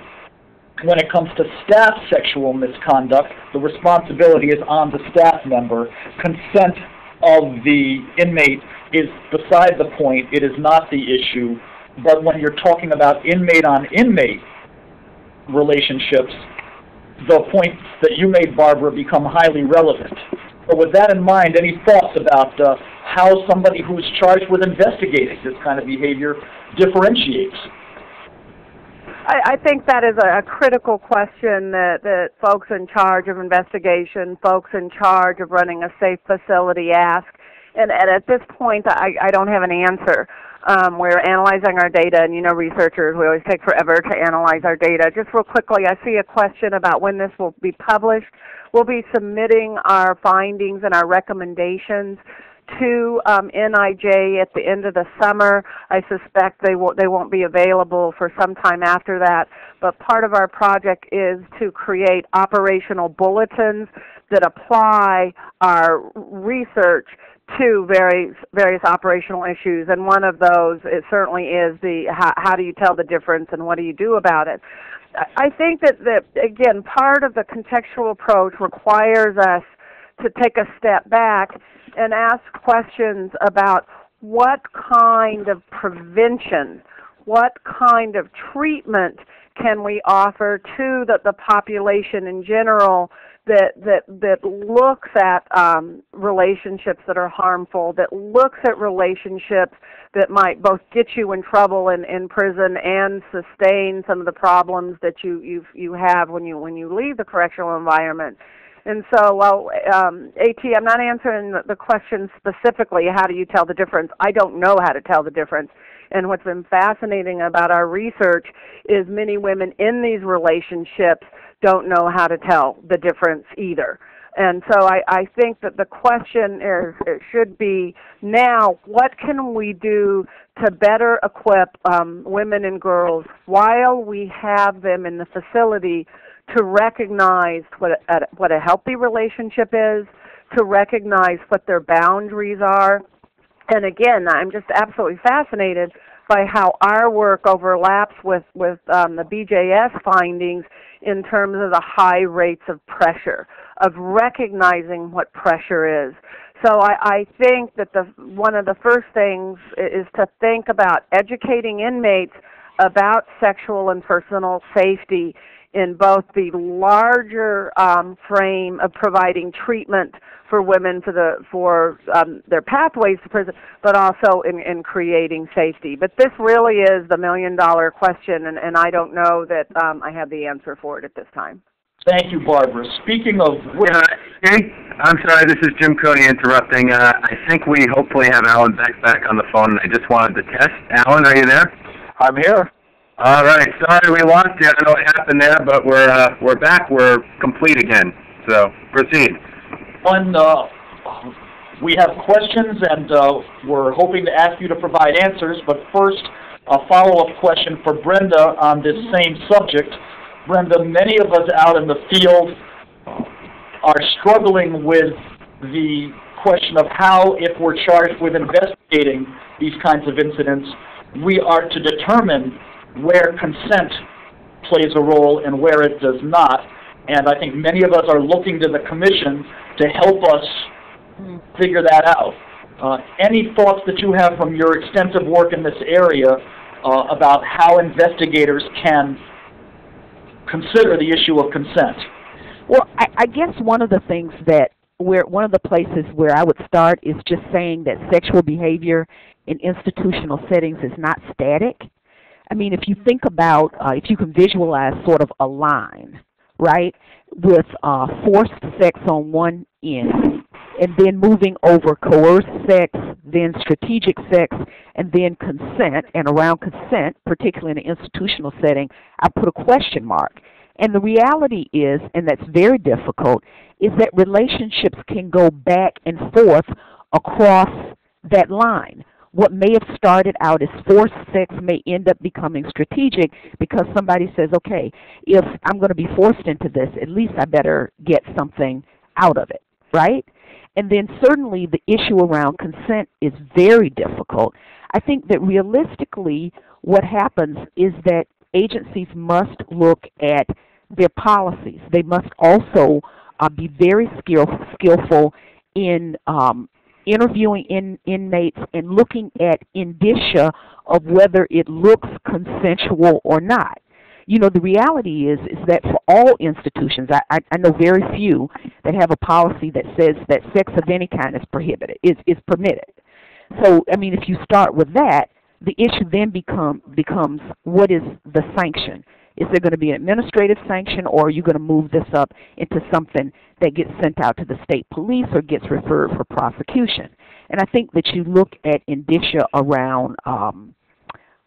Speaker 2: when it comes to staff sexual misconduct, the responsibility is on the staff member. Consent of the inmate is beside the point. It is not the issue. But when you're talking about inmate on inmate relationships, the points that you made, Barbara, become highly relevant. But with that in mind, any thoughts about uh, how somebody who's charged with investigating this kind of behavior differentiates?
Speaker 5: I, I think that is a, a critical question that, that folks in charge of investigation, folks in charge of running a safe facility ask. And, and at this point, I, I don't have an answer. Um, we're analyzing our data, and you know, researchers, we always take forever to analyze our data. Just real quickly, I see a question about when this will be published. We'll be submitting our findings and our recommendations to um, NIJ at the end of the summer. I suspect they won't they won't be available for some time after that. But part of our project is to create operational bulletins that apply our research to various various operational issues, and one of those it certainly is the how, how do you tell the difference and what do you do about it. I think that, that again part of the contextual approach requires us to take a step back and ask questions about what kind of prevention, what kind of treatment can we offer to the, the population in general that that that looks at um, relationships that are harmful, that looks at relationships that might both get you in trouble in, in prison and sustain some of the problems that you you you have when you when you leave the correctional environment. And so, well, um, AT, I'm not answering the, question specifically, how do you tell the difference? I don't know how to tell the difference. And what's been fascinating about our research is many women in these relationships don't know how to tell the difference either. And so I, I think that the question is, should be now, what can we do to better equip um, women and girls while we have them in the facility to recognize what a, what a healthy relationship is, to recognize what their boundaries are, and again, I'm just absolutely fascinated by how our work overlaps with with um, the BJS findings in terms of the high rates of pressure, of recognizing what pressure is. So I, I think that the one of the first things is to think about educating inmates about sexual and personal safety in both the larger um, frame of providing treatment for women for the for um, their pathways to prison, but also in, in creating safety. But this really is the million dollar question, and, and I don't know that um, I have the answer for it at this time.
Speaker 2: Thank you, Barbara. Speaking of
Speaker 6: Uh, I'm sorry, this is Jim Coney interrupting. Uh, I think we hopefully have Allen Beck back on the phone, I just wanted to test. Allen, are you there?
Speaker 7: I'm here.
Speaker 6: All right, sorry we lost you. I don't know what happened there, but we're uh, we're back. We're complete again. So proceed.
Speaker 2: one, uh, we have questions and uh, we're hoping to ask you to provide answers, but first, a follow-up question for Brenda on this same subject. Brenda, many of us out in the field are struggling with the question of how, if we're charged with investigating these kinds of incidents, we are to determine where consent plays a role and where it does not. And I think many of us are looking to the commission to help us figure that out. Uh, any thoughts that you have from your extensive work in this area uh, about how investigators can consider the issue of consent?
Speaker 4: Well, I, I guess one of the things that where one of the places where I would start is just saying that sexual behavior in institutional settings is not static. I mean, if you think about, uh, if you can visualize sort of a line, right, with uh, forced sex on one end, and then moving over coerced sex, then strategic sex, and then consent, and around consent, particularly in an institutional setting, I put a question mark. And the reality is, and that's very difficult, is that relationships can go back and forth across that line. What may have started out as forced sex may end up becoming strategic because somebody says, okay, if I'm going to be forced into this, at least I better get something out of it, right? And then certainly the issue around consent is very difficult. I think that realistically what happens is that agencies must look at their policies. They must also uh, be very skill, skillful in um, interviewing in, inmates and looking at indicia of whether it looks consensual or not. You know, the reality is is that for all institutions, I, I, I know very few that have a policy that says that sex of any kind is prohibited, is, is permitted. So, I mean, if you start with that, the issue then become becomes what is the sanction? Is there going to be an administrative sanction, or are you going to move this up into something that gets sent out to the state police or gets referred for prosecution? And I think that you look at indicia around um,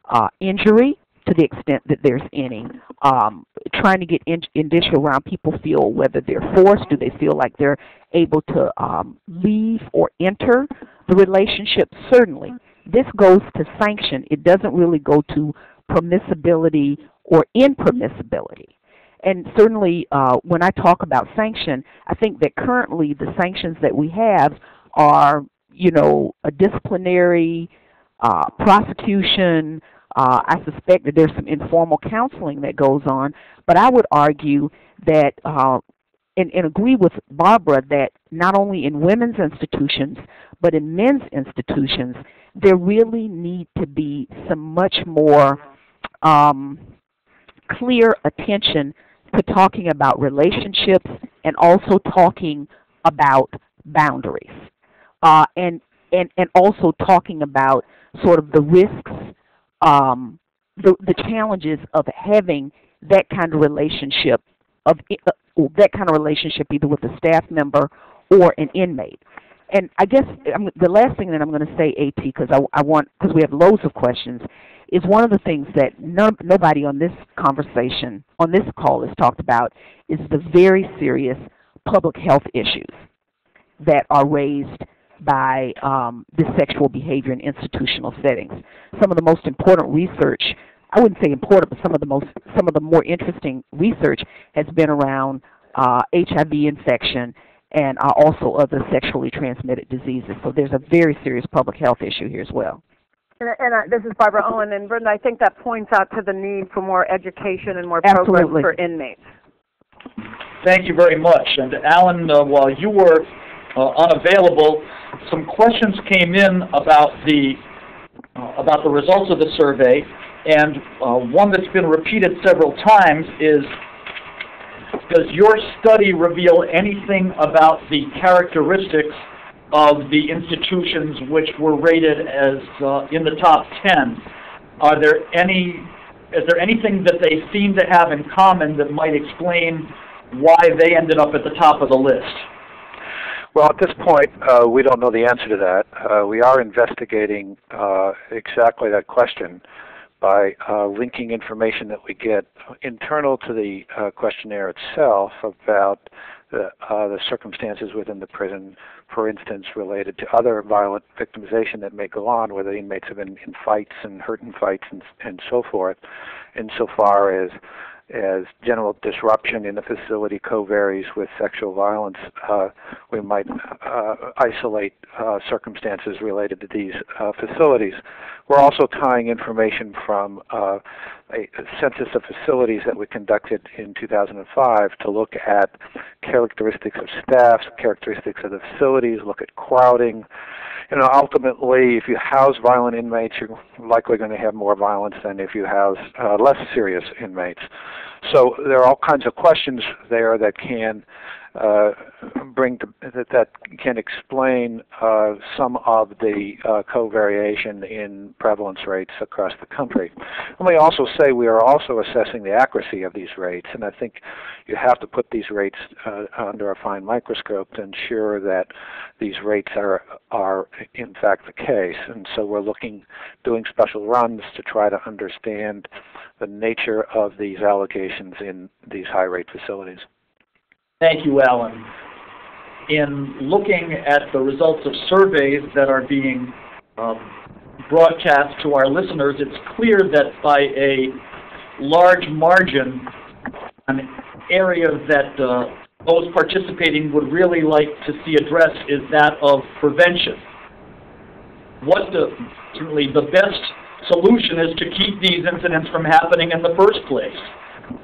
Speaker 4: uh, injury to the extent that there's any, um, trying to get in, indicia around people feel whether they're forced, do they feel like they're able to um, leave or enter the relationship? Certainly. This goes to sanction. It doesn't really go to permissibility or impermissibility. And certainly, uh, when I talk about sanction, I think that currently the sanctions that we have are, you know, a disciplinary, uh, prosecution. Uh, I suspect that there's some informal counseling that goes on, but I would argue that uh, and, and agree with Barbara that not only in women's institutions, but in men's institutions, there really need to be some much more um, clear attention to talking about relationships and also talking about boundaries. Uh, and, and, and also talking about sort of the risks, um, the, the challenges of having that kind of relationship, of uh, that kind of relationship either with a staff member or an inmate. And I guess I'm, the last thing that I'm going to say, AT, because I, I want because we have loads of questions, is one of the things that no, nobody on this conversation, on this call, has talked about is the very serious public health issues that are raised by um, this sexual behavior in institutional settings. Some of the most important research, I wouldn't say important, but some of the most, some of the more interesting research has been around uh, HIV infection and uh, also other sexually transmitted diseases. So there's a very serious public health issue here as well.
Speaker 5: And, and uh, this is Barbara Owen, and Brenda, I think that points out to the need for more education and more
Speaker 4: Absolutely.
Speaker 5: programs for inmates.
Speaker 2: Thank you very much. And Allen, uh, while you were uh, unavailable, some questions came in about the uh, about the results of the survey, and uh, one that's been repeated several times is, does your study reveal anything about the characteristics of the institutions which were rated as uh, in the top 10? Are there any, is there anything that they seem to have in common that might explain why they ended up at the top of the list?
Speaker 7: Well, at this point, uh, we don't know the answer to that. Uh, we are investigating uh, exactly that question by uh, linking information that we get internal to the uh, questionnaire itself about the, uh, the circumstances within the prison, for instance, related to other violent victimization that may go on, where the inmates have been in fights and hurt in fights and, and so forth, insofar as as general disruption in the facility co-varies with sexual violence, uh, we might uh, isolate uh, circumstances related to these uh, facilities. We're also tying information from uh, a census of facilities that we conducted in 2005 to look at characteristics of staff, characteristics of the facilities, look at crowding, you know, ultimately, if you house violent inmates, you're likely going to have more violence than if you house uh, less serious inmates. So there are all kinds of questions there that can uh, bring to, that, that can explain uh, some of the uh, covariation in prevalence rates across the country. Let me also say we are also assessing the accuracy of these rates, and I think you have to put these rates uh, under a fine microscope to ensure that these rates are are in fact the case. And so we're looking, doing special runs to try to understand the nature of these allegations in these high rate facilities.
Speaker 2: Thank you, Allen. In looking at the results of surveys that are being um, broadcast to our listeners, it's clear that by a large margin, an area that uh, those participating would really like to see addressed is that of prevention. What the, certainly the best solution is to keep these incidents from happening in the first place.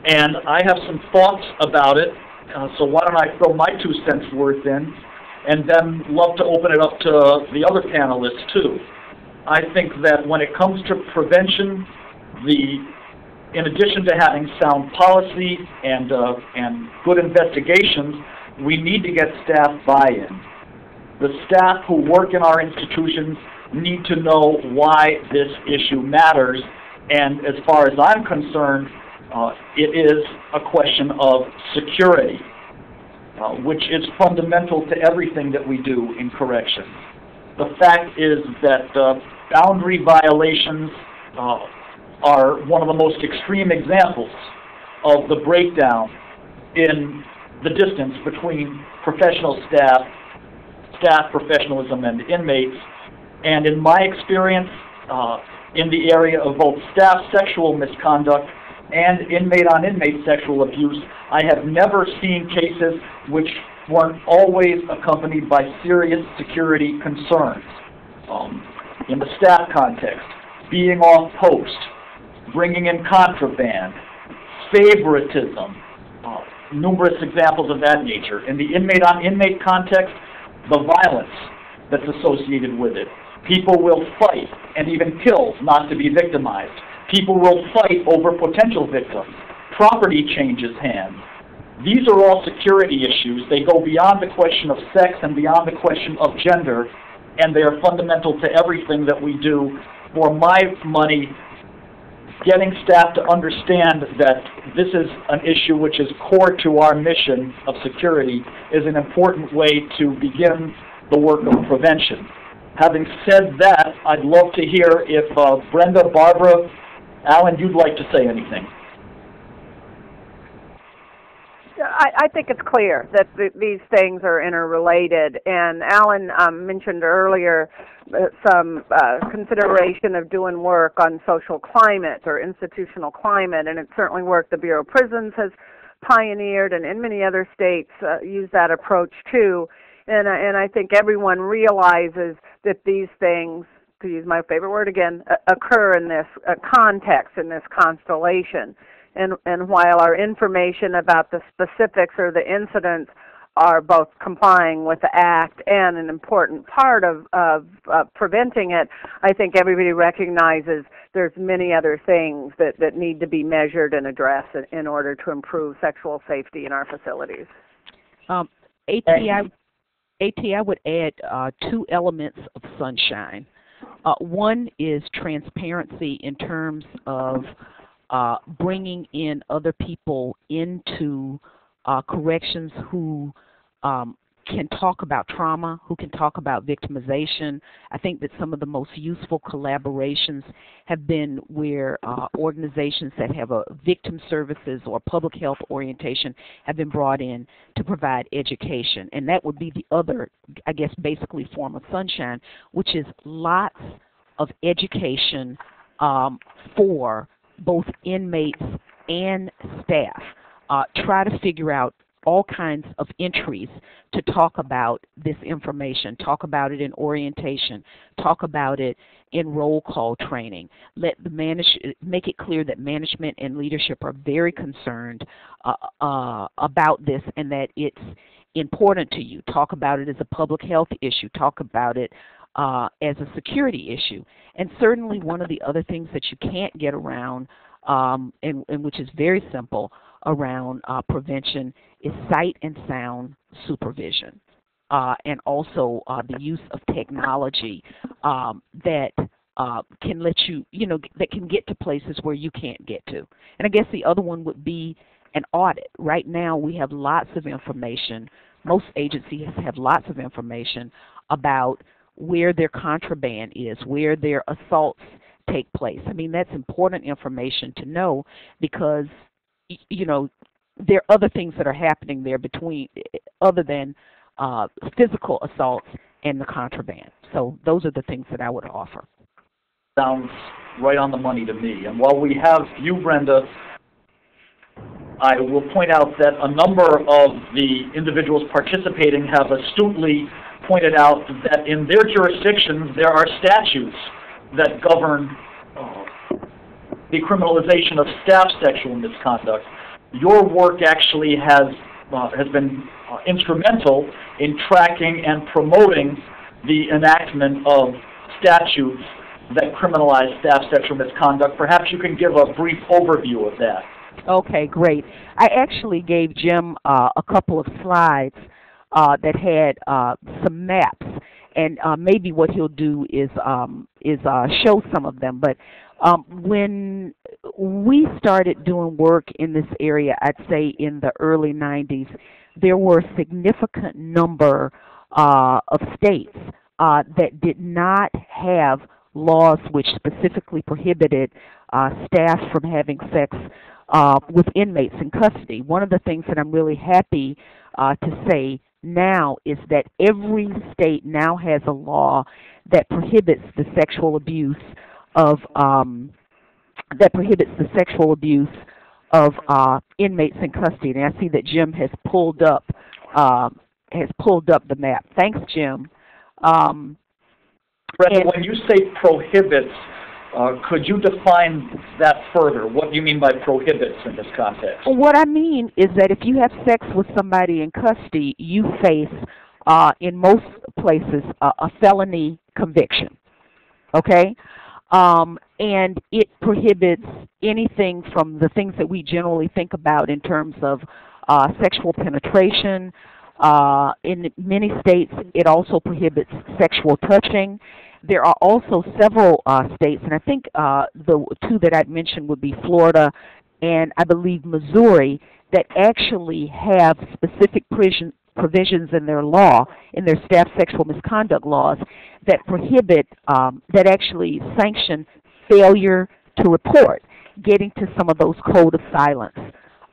Speaker 2: And I have some thoughts about it uh, so why don't I throw my two cents worth in, and then love to open it up to the other panelists too. I think that when it comes to prevention, the in addition to having sound policy and uh, and good investigations, we need to get staff buy-in. The staff who work in our institutions need to know why this issue matters, and as far as I'm concerned, uh, it is a question of security, uh, which is fundamental to everything that we do in corrections. The fact is that uh, boundary violations uh, are one of the most extreme examples of the breakdown in the distance between professional staff, staff professionalism, and inmates. And in my experience, uh, in the area of both staff sexual misconduct and inmate-on-inmate sexual abuse, I have never seen cases which weren't always accompanied by serious security concerns. Um, in the staff context, being off post, bringing in contraband, favoritism, uh, numerous examples of that nature. In the inmate-on-inmate -inmate context, the violence that's associated with it. People will fight and even kill not to be victimized. People will fight over potential victims. Property changes hands. These are all security issues. They go beyond the question of sex and beyond the question of gender, and they are fundamental to everything that we do. For my money, getting staff to understand that this is an issue which is core to our mission of security is an important way to begin the work of prevention. Having said that, I'd love to hear if uh, Brenda, Barbara, Allen, you'd like to say anything?
Speaker 5: I, I think it's clear that th these things are interrelated. And Allen um, mentioned earlier uh, some uh, consideration of doing work on social climate or institutional climate, and it's certainly work the Bureau of Prisons has pioneered and in many other states uh, use that approach too. And, and I think everyone realizes that these things, to use my favorite word again, uh, occur in this uh, context, in this constellation. And, and while our information about the specifics or the incidents are both complying with the act and an important part of, of uh, preventing it, I think everybody recognizes there's many other things that, that need to be measured and addressed in, in order to improve sexual safety in our facilities.
Speaker 4: Um, ATI, AT, would add uh, two elements of sunshine. Uh, one is transparency in terms of uh, bringing in other people into uh, corrections who um, can talk about trauma, who can talk about victimization. I think that some of the most useful collaborations have been where uh, organizations that have a victim services or public health orientation have been brought in to provide education. And that would be the other, I guess, basically form of sunshine, which is lots of education um, for both inmates and staff. Uh, try to figure out all kinds of entries to talk about this information, talk about it in orientation, talk about it in roll call training. Let the manage make it clear that management and leadership are very concerned uh, uh, about this and that it's important to you. Talk about it as a public health issue. Talk about it uh, as a security issue. And certainly, one of the other things that you can't get around, um, and, and which is very simple around uh, prevention, is sight and sound supervision, uh, and also uh, the use of technology um, that uh, can let you, you know, that can get to places where you can't get to. And I guess the other one would be an audit. Right now, we have lots of information. Most agencies have lots of information about where their contraband is, where their assaults take place. I mean, that's important information to know because, you know, there are other things that are happening there between, other than uh, physical assaults and the contraband. So those are the things that I would offer.
Speaker 2: Sounds right on the money to me. And while we have you, Brenda, I will point out that a number of the individuals participating have astutely pointed out that in their jurisdictions there are statutes that govern uh, the criminalization of staff sexual misconduct. Your work actually has uh, has been uh, instrumental in tracking and promoting the enactment of statutes that criminalize staff sexual misconduct. Perhaps you can give a brief overview of that.
Speaker 4: Okay, great. I actually gave Jim uh, a couple of slides uh, that had uh, some maps, and uh, maybe what he'll do is um, is uh, show some of them. But um, when we started doing work in this area, I'd say in the early 90s, there were a significant number uh, of states uh, that did not have laws which specifically prohibited uh, staff from having sex uh, with inmates in custody. One of the things that I'm really happy uh, to say now is that every state now has a law that prohibits the sexual abuse of um, that prohibits the sexual abuse of uh, inmates in custody. And I see that Jim has pulled up uh, has pulled up the map. Thanks, Jim. Um,
Speaker 2: Brenda, when you say prohibits, uh, could you define that further? What do you mean by prohibits in this context?
Speaker 4: What I mean is that if you have sex with somebody in custody, you face, uh, in most places, uh, a felony conviction. Okay? Um, and it prohibits anything from the things that we generally think about in terms of uh, sexual penetration. Uh, in many states, it also prohibits sexual touching. There are also several uh, states, and I think uh, the two that I'd mentioned would be Florida and I believe Missouri, that actually have specific provisions in their law, in their staff sexual misconduct laws, that prohibit, um, that actually sanction failure to report, getting to some of those code of silence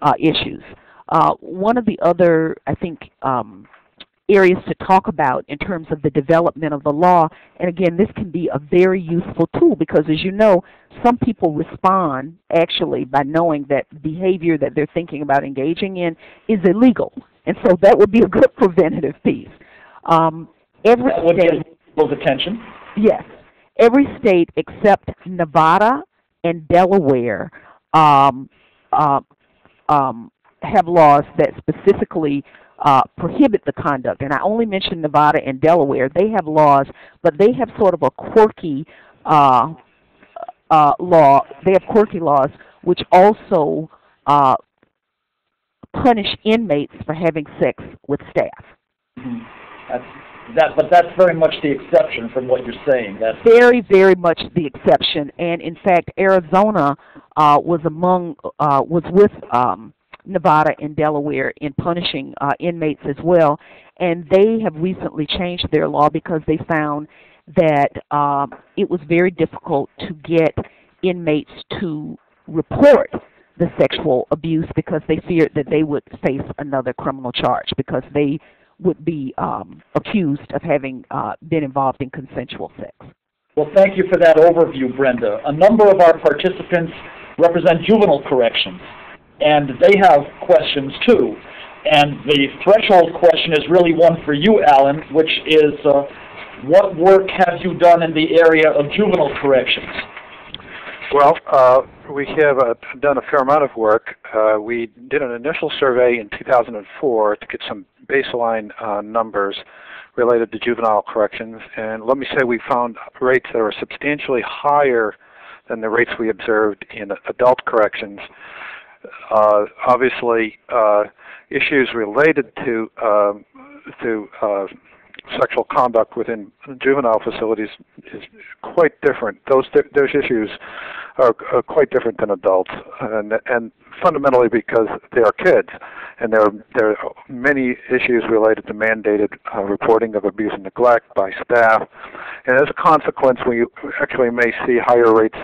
Speaker 4: uh, issues. Uh, one of the other, I think, um, areas to talk about in terms of the development of the law. And again, this can be a very useful tool because as you know, some people respond actually by knowing that behavior that they're thinking about engaging in is illegal. And so that would be a good preventative piece. Um, every
Speaker 2: That would
Speaker 4: state,
Speaker 2: get people's attention.
Speaker 4: Yes. Every state except Nevada and Delaware um, uh, um, have laws that specifically uh, prohibit the conduct. And I only mentioned Nevada and Delaware. They have laws, but they have sort of a quirky uh, uh, law. They have quirky laws which also uh, punish inmates for having sex with staff.
Speaker 2: Mhm. That's, that, but that's very much the exception from what you're saying. That's
Speaker 4: very, very much the exception. And in fact, Arizona uh, was among uh, was with um, Nevada and Delaware in punishing uh, inmates as well. And they have recently changed their law because they found that um, it was very difficult to get inmates to report the sexual abuse because they feared that they would face another criminal charge because they would be um, accused of having uh, been involved in consensual sex.
Speaker 2: Well, thank you for that overview, Brenda. A number of our participants represent juvenile corrections, and they have questions too. And the threshold question is really one for you, Allen, which is uh, what work have you done in the area of juvenile corrections?
Speaker 7: Well, uh, we have uh, done a fair amount of work. Uh, we did an initial survey in 2004 to get some baseline uh, numbers related to juvenile corrections, and let me say we found rates that are substantially higher than the rates we observed in adult corrections. Uh, obviously, uh, issues related to um, to sexual conduct within juvenile facilities is quite different. Those those issues are, are quite different than adults, and and fundamentally because they are kids, and there are, there are many issues related to mandated uh, reporting of abuse and neglect by staff, and as a consequence, we actually may see higher rates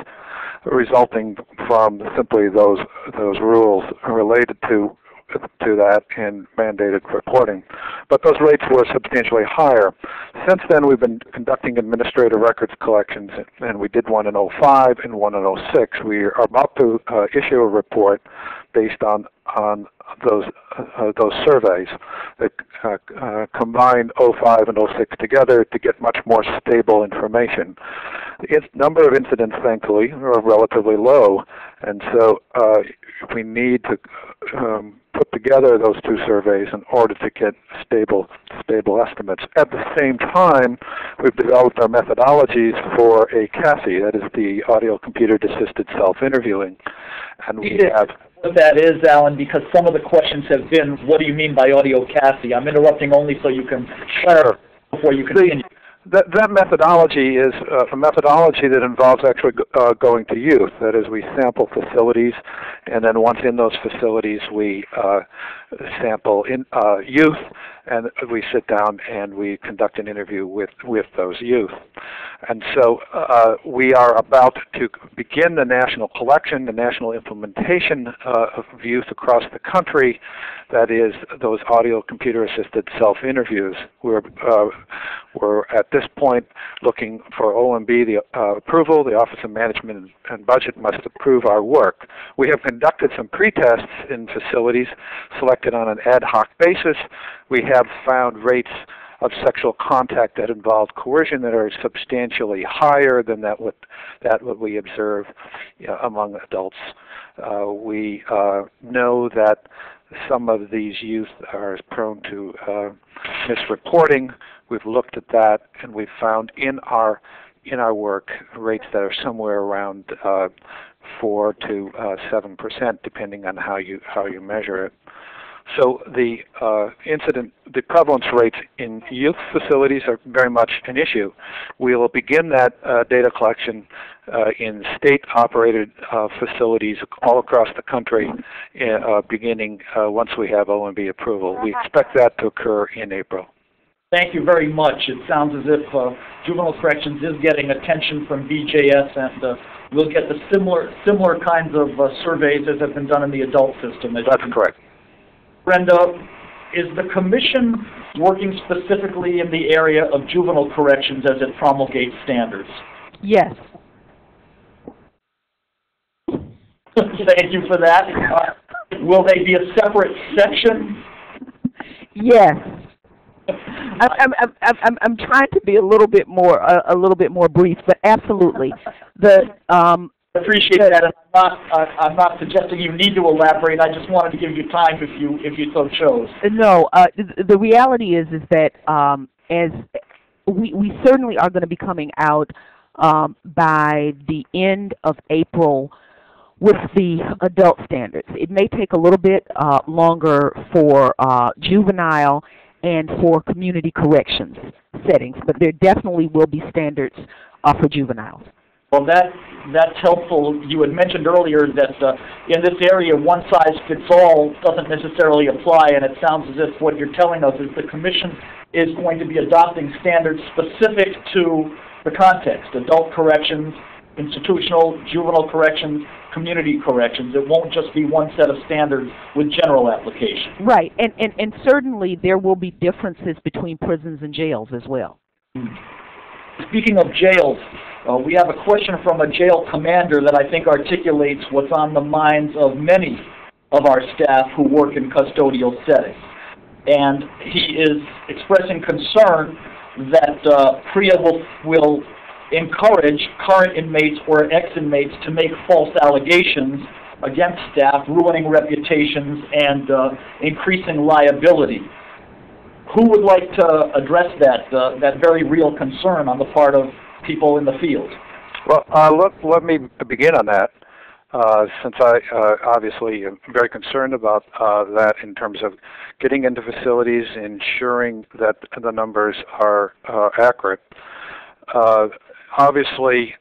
Speaker 7: resulting from simply those those rules related to to that in mandated reporting. But those rates were substantially higher. Since then, we've been conducting administrative records collections, and we did one in 05 and one in 06. We are about to uh, issue a report based on on those uh, those surveys that uh, uh, combine 05 and 06 together to get much more stable information. The number of incidents, thankfully, are relatively low, and so uh, we need to um, put together those two surveys in order to get stable stable estimates. At the same time, we've developed our methodologies for ACASI, that is the audio computer assisted self-interviewing, and we have
Speaker 2: what that is, Allen, because some of the questions have been, what do you mean by audio CASI? I'm interrupting only so you can
Speaker 7: Sure.
Speaker 2: before you continue.
Speaker 7: That, that methodology is uh, a methodology that involves actually uh, going to youth. That is, we sample facilities, and then once in those facilities, we uh, sample in uh, youth, and we sit down and we conduct an interview with with those youth. And so uh, we are about to begin the national collection, the national implementation uh, of youth across the country. That is those audio computer assisted self interviews. We're uh, we're at this point looking for OMB the uh, approval. The Office of Management and Budget must approve our work. We have conducted some pre-tests in facilities selected on an ad hoc basis. We have found rates of sexual contact that involve coercion that are substantially higher than that what that what we observe you know, among adults. Uh, we uh, know that some of these youth are prone to uh, misreporting. We've looked at that, and we've found in our in our work rates that are somewhere around uh, four to uh, seven percent, depending on how you how you measure it. So the uh, incident, the prevalence rates in youth facilities are very much an issue. We will begin that uh, data collection uh, in state-operated uh, facilities all across the country, uh, beginning uh, once we have OMB approval. We expect that to occur in April.
Speaker 2: Thank you very much. It sounds as if uh, juvenile corrections is getting attention from BJS, and uh, we'll get the similar similar kinds of uh, surveys as have been done in the adult system.
Speaker 7: That's correct.
Speaker 2: Brenda, is the commission working specifically in the area of juvenile corrections as it promulgates standards?
Speaker 4: Yes. <laughs>
Speaker 2: Thank you for that. Uh, Will they be a separate section?
Speaker 4: Yes. I'm, I'm, I'm, I'm, I'm trying to be a little bit more, a, a little bit more brief, but absolutely. The, um,
Speaker 2: Appreciate that, and I'm not, I- I'm not suggesting you need to elaborate, I just wanted to give you time if you, if you so chose.
Speaker 4: No, uh, th- the reality is is that um, as we we certainly are going to be coming out um, by the end of April with the adult standards. It may take a little bit uh, longer for uh, juvenile and for community corrections settings, but there definitely will be standards uh, for juveniles.
Speaker 2: Well, that, that's helpful. You had mentioned earlier that uh, in this area, one size fits all doesn't necessarily apply, and it sounds as if what you're telling us is the commission is going to be adopting standards specific to the context, adult corrections, institutional, juvenile corrections, community corrections. It won't just be one set of standards with general application.
Speaker 4: Right, and, and, and certainly there will be differences between prisons and jails as well.
Speaker 2: Speaking of jails, uh, we have a question from a jail commander that I think articulates what's on the minds of many of our staff who work in custodial settings. And he is expressing concern that uh, PREA will, will encourage current inmates or ex-inmates to make false allegations against staff, ruining reputations and uh, increasing liability. Who would like to address that, uh, that very real concern on the part of people in the field?
Speaker 7: Well, uh, let, let me begin on that, uh, since I uh, obviously am very concerned about uh, that in terms of getting into facilities, ensuring that the numbers are uh, accurate. Uh, obviously,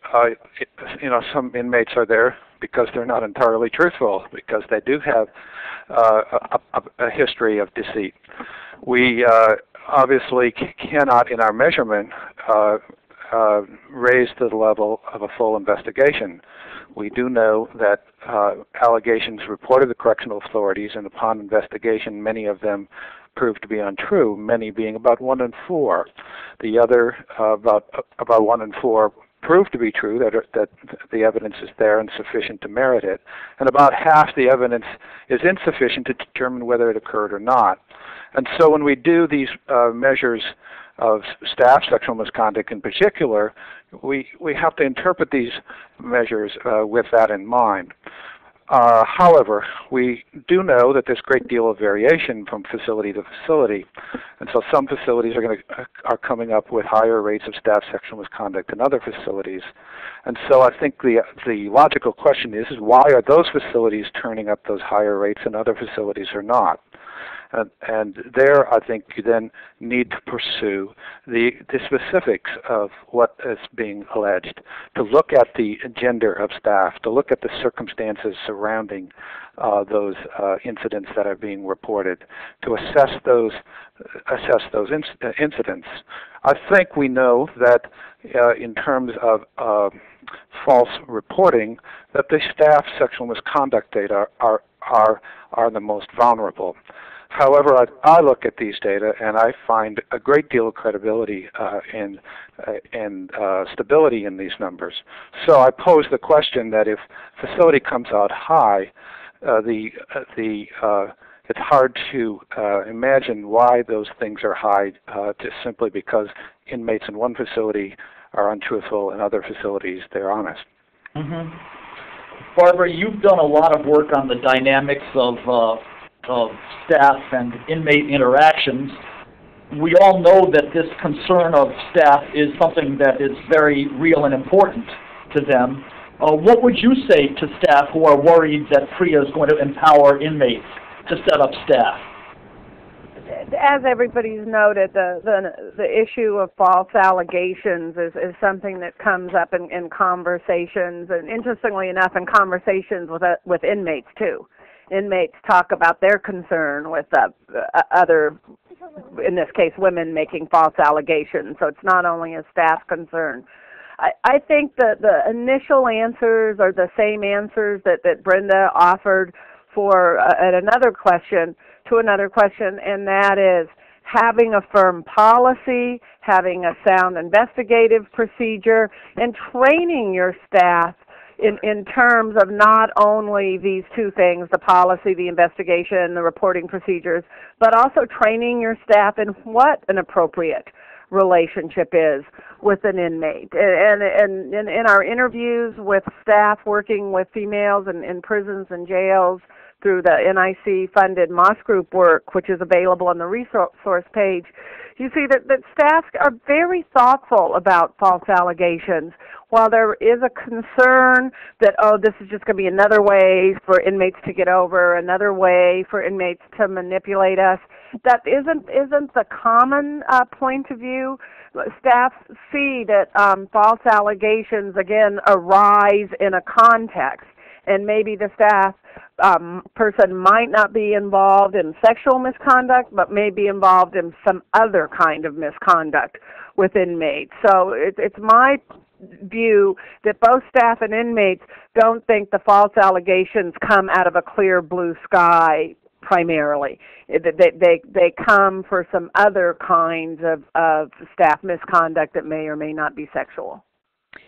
Speaker 7: you know, some inmates are there because they're not entirely truthful, because they do have uh, a, a, history of deceit. We obviously cannot, in our measurement, uh, uh, raise to the level of a full investigation. We do know that uh, allegations reported to correctional authorities, and upon investigation, many of them proved to be untrue. Many being about one in four. The other, uh, about about one in four, proved to be true. That that the evidence is there and sufficient to merit it, and about half the evidence is insufficient to determine whether it occurred or not. And so when we do these uh, measures of staff sexual misconduct in particular, we, we have to interpret these measures uh, with that in mind. Uh, however, we do know that there's a great deal of variation from facility to facility, and so some facilities are going to uh, are coming up with higher rates of staff sexual misconduct than other facilities, and so I think the the logical question is, is why are those facilities turning up those higher rates and other facilities are not? And, and there, I think you then need to pursue the, the specifics of what is being alleged, to look at the gender of staff, to look at the circumstances surrounding uh, those uh, incidents that are being reported, to assess those assess those inc- uh, incidents. I think we know that uh, in terms of uh, false reporting, that the staff sexual misconduct data are are are the most vulnerable. However, I, I look at these data and I find a great deal of credibility uh, and uh, and uh, stability in these numbers. So I pose the question that if facility comes out high, uh, the uh, the uh, it's hard to uh, imagine why those things are high uh, just simply because inmates in one facility are untruthful and other facilities they're honest.
Speaker 2: Mm-hmm. Barbara, you've done a lot of work on the dynamics of uh, of staff and inmate interactions. We all know that this concern of staff is something that is very real and important to them. Uh, what would you say to staff who are worried that PREA is going to empower inmates to set up staff?
Speaker 5: as everybody's noted, the, the the issue of false allegations is, is something that comes up in, in conversations, and interestingly enough, in conversations with uh, with inmates too. Inmates talk about their concern with uh, uh, other, in this case, women making false allegations. So it's not only a staff concern. I, I think that the initial answers are the same answers that, that Brenda offered for uh, at another question to another question, and that is having a firm policy, having a sound investigative procedure, and training your staff in, in terms of not only these two things, the policy, the investigation, the reporting procedures, but also training your staff in what an appropriate relationship is with an inmate. And, and, in our interviews with staff working with females in, in prisons and jails through the NIC funded Moss Group work, which is available on the resource page, you see that, that staff are very thoughtful about false allegations. While there is a concern that, oh, this is just going to be another way for inmates to get over, another way for inmates to manipulate us, that isn't, isn't the common uh, point of view. Staff see that um, false allegations, again, arise in a context and maybe the staff um, person might not be involved in sexual misconduct, but may be involved in some other kind of misconduct with inmates. So it, it's my view that both staff and inmates don't think the false allegations come out of a clear blue sky primarily. They, they, they come for some other kinds of, of staff misconduct that may or may not be sexual.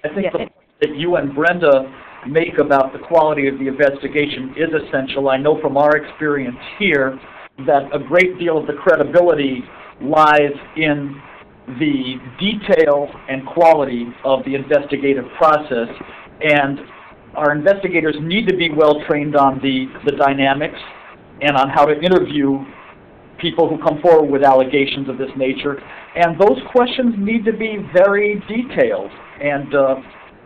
Speaker 2: I think yeah. the, that you and Brenda make about the quality of the investigation is essential. I know from our experience here that a great deal of the credibility lies in the detail and quality of the investigative process, and our investigators need to be well trained on the, the dynamics and on how to interview people who come forward with allegations of this nature. And those questions need to be very detailed. And uh,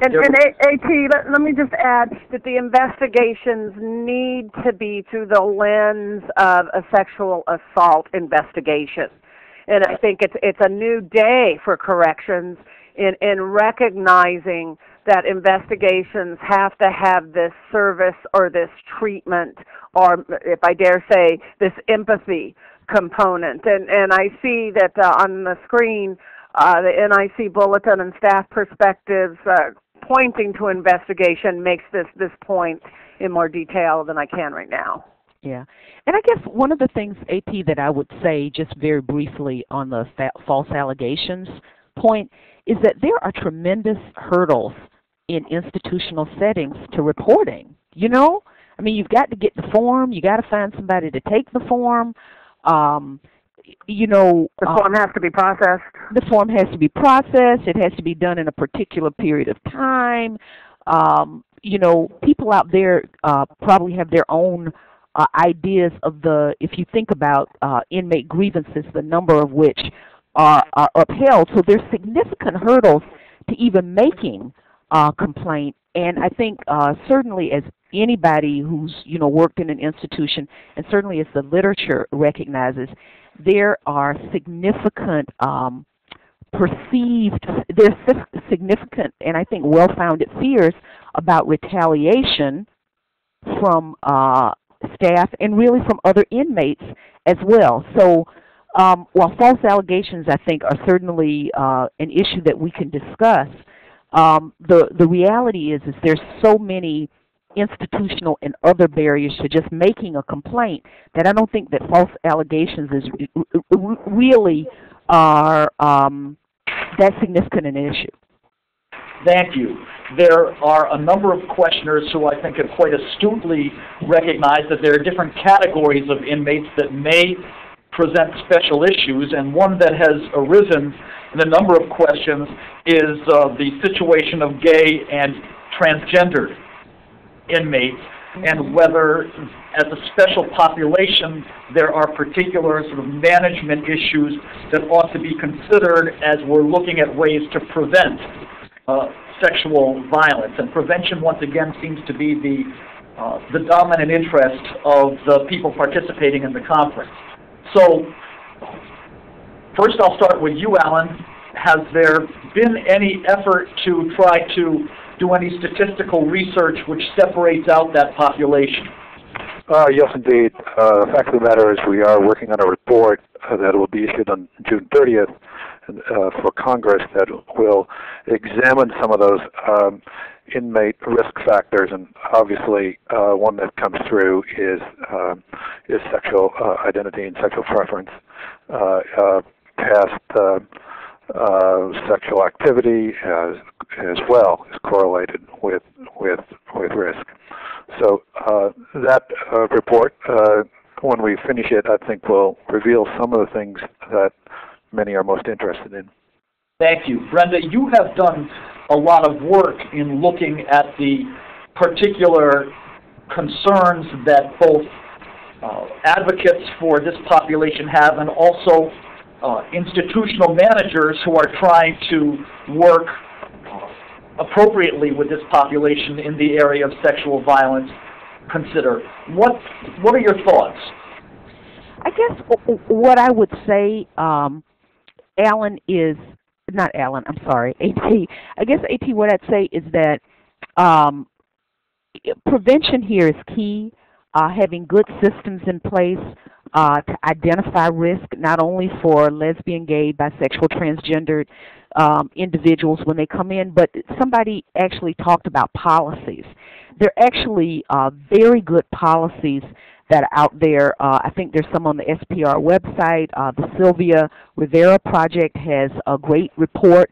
Speaker 5: and, and AT, let, let me just add that the investigations need to be through the lens of a sexual assault investigation. And I think it's it's a new day for corrections in in recognizing that investigations have to have this service or this treatment or if I dare say this empathy component. And and I see that uh, on the screen uh, the NIC bulletin and staff perspectives uh, pointing to investigation makes this this point in more detail than I can right now.
Speaker 4: Yeah. And I guess one of the things, AT, that I would say just very briefly on the false allegations point is that there are tremendous hurdles in institutional settings to reporting. You know? I mean, you've got to get the form, you got to find somebody to take the form. Um, you know,
Speaker 5: the form uh, has to be processed.
Speaker 4: The form has to be processed. It has to be done in a particular period of time. Um, you know, people out there uh, probably have their own uh, ideas of the. If you think about uh, inmate grievances, the number of which are, are upheld, so there's significant hurdles to even making a complaint. And I think uh, certainly as anybody who's you know worked in an institution, and certainly as the literature recognizes, there are significant um, perceived, there's significant and I think well-founded fears about retaliation from uh, staff and really from other inmates as well. So um, while false allegations I think are certainly uh, an issue that we can discuss, um, the, the reality is, is there's so many institutional and other barriers to just making a complaint that I don't think that false allegations is really are um, that significant an issue.
Speaker 2: Thank you. There are a number of questioners who I think have quite astutely recognized that there are different categories of inmates that may present special issues, and one that has arisen in a number of questions is uh, the situation of gay and transgendered inmates and whether as a special population there are particular sort of management issues that ought to be considered as we're looking at ways to prevent uh, sexual violence. And prevention, once again, seems to be the, uh, the dominant interest of the people participating in the conference. So, first I'll start with you, Allen. Has there been any effort to try to do any statistical research which separates out that population?
Speaker 7: Uh, yes, indeed. Uh, fact of the matter is we are working on a report uh, that will be issued on June 30th uh, for Congress that will examine some of those um, inmate risk factors, and obviously uh, one that comes through is uh, is sexual uh, identity and sexual preference. Past sexual activity as well is correlated with with with risk. So that report, when we finish it, I think will reveal some of the things that many are most interested in.
Speaker 2: Thank you. Brenda, you have done a lot of work in looking at the particular concerns that both uh, advocates for this population have and also uh, institutional managers who are trying to work uh, appropriately with this population in the area of sexual violence consider. What, what are your thoughts?
Speaker 4: I guess what I would say, um, Allen, is not Allen, I'm sorry, AT. I guess AT, what I'd say is that um, prevention here is key. Uh, having good systems in place uh, to identify risk not only for lesbian, gay, bisexual, transgendered um, individuals when they come in, but somebody actually talked about policies. There are actually uh, very good policies that are out there. Uh, I think there's some on the SPR website. Uh, the Sylvia Rivera Project has a great report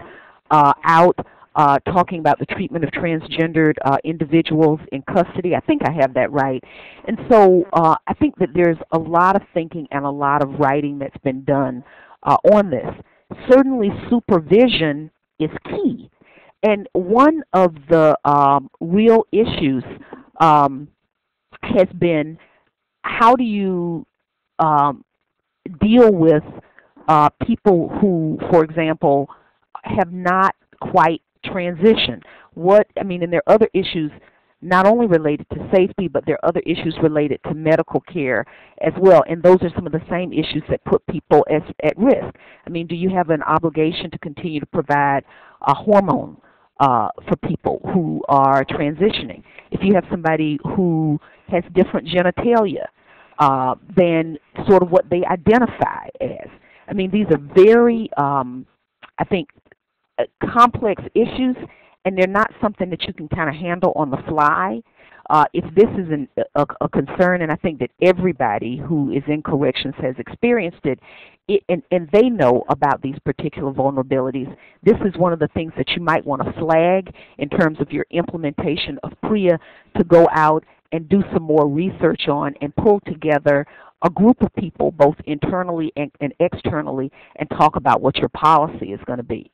Speaker 4: uh, out uh, talking about the treatment of transgendered uh, individuals in custody. I think I have that right. And so I think that there's a lot of thinking and a lot of writing that's been done on this. Certainly supervision is key. And one of the um, real issues um, has been how do you um, deal with uh, people who, for example, have not quite transitioned? What I mean, and there are other issues not only related to safety, but there are other issues related to medical care as well. And those are some of the same issues that put people as, at risk. I mean, do you have an obligation to continue to provide a hormone uh, for people who are transitioning? If you have somebody who has different genitalia, uh, than sort of what they identify as. I mean, these are very, um, I think, uh, complex issues, and they're not something that you can kind of handle on the fly. Uh, if this is an, a, a, concern, and I think that everybody who is in corrections has experienced it, it and, and they know about these particular vulnerabilities, this is one of the things that you might want to flag in terms of your implementation of PREA to go out and do some more research on and pull together a group of people, both internally and, and externally, and talk about what your policy is going to be.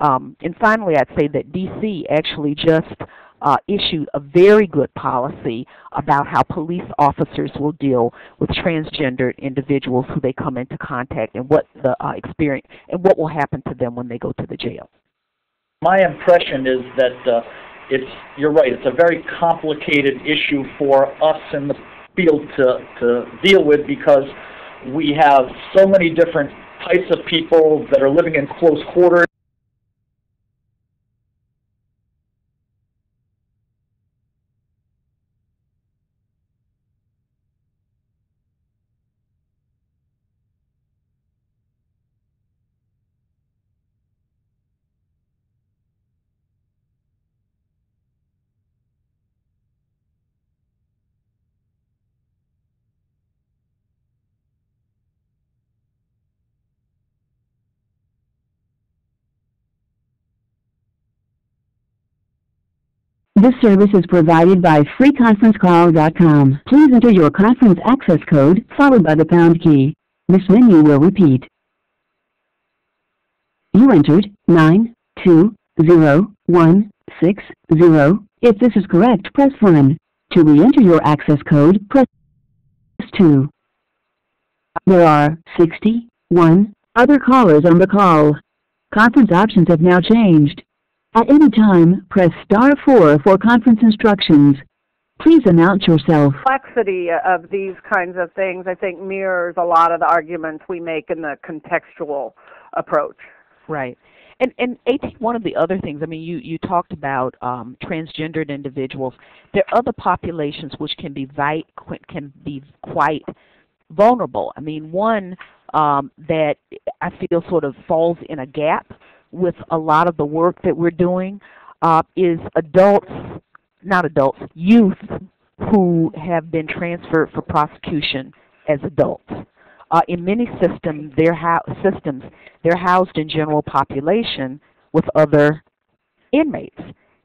Speaker 4: Um, and finally, I'd say that DC actually just uh, issued a very good policy about how police officers will deal with transgendered individuals who they come into contact and what the uh, experience and what will happen to them when they go to the jail.
Speaker 2: My impression is that uh, it's you're right. It's a very complicated issue for us in the field to to deal with because we have so many different types of people that are living in close quarters.
Speaker 8: This service is provided by freeconferencecall.com. Please enter your conference access code followed by the pound key. This menu will repeat. You entered 920160. If this is correct, press 1. To re-enter your access code, press 2. There are 61 other callers on the call. Conference options have now changed. At any time, press star 4 for conference instructions. Please announce yourself.
Speaker 5: complexity of these kinds of things, I think, mirrors a lot of the arguments we make in the contextual approach.
Speaker 4: Right. And and AT, one of the other things, I mean, you you talked about um, transgendered individuals. There are other populations which can be vi- can be quite vulnerable. I mean, one um, that I feel sort of falls in a gap with a lot of the work that we're doing uh, is adults, not adults, youth who have been transferred for prosecution as adults. Uh, in many systems, they're systems, they're housed in general population with other inmates,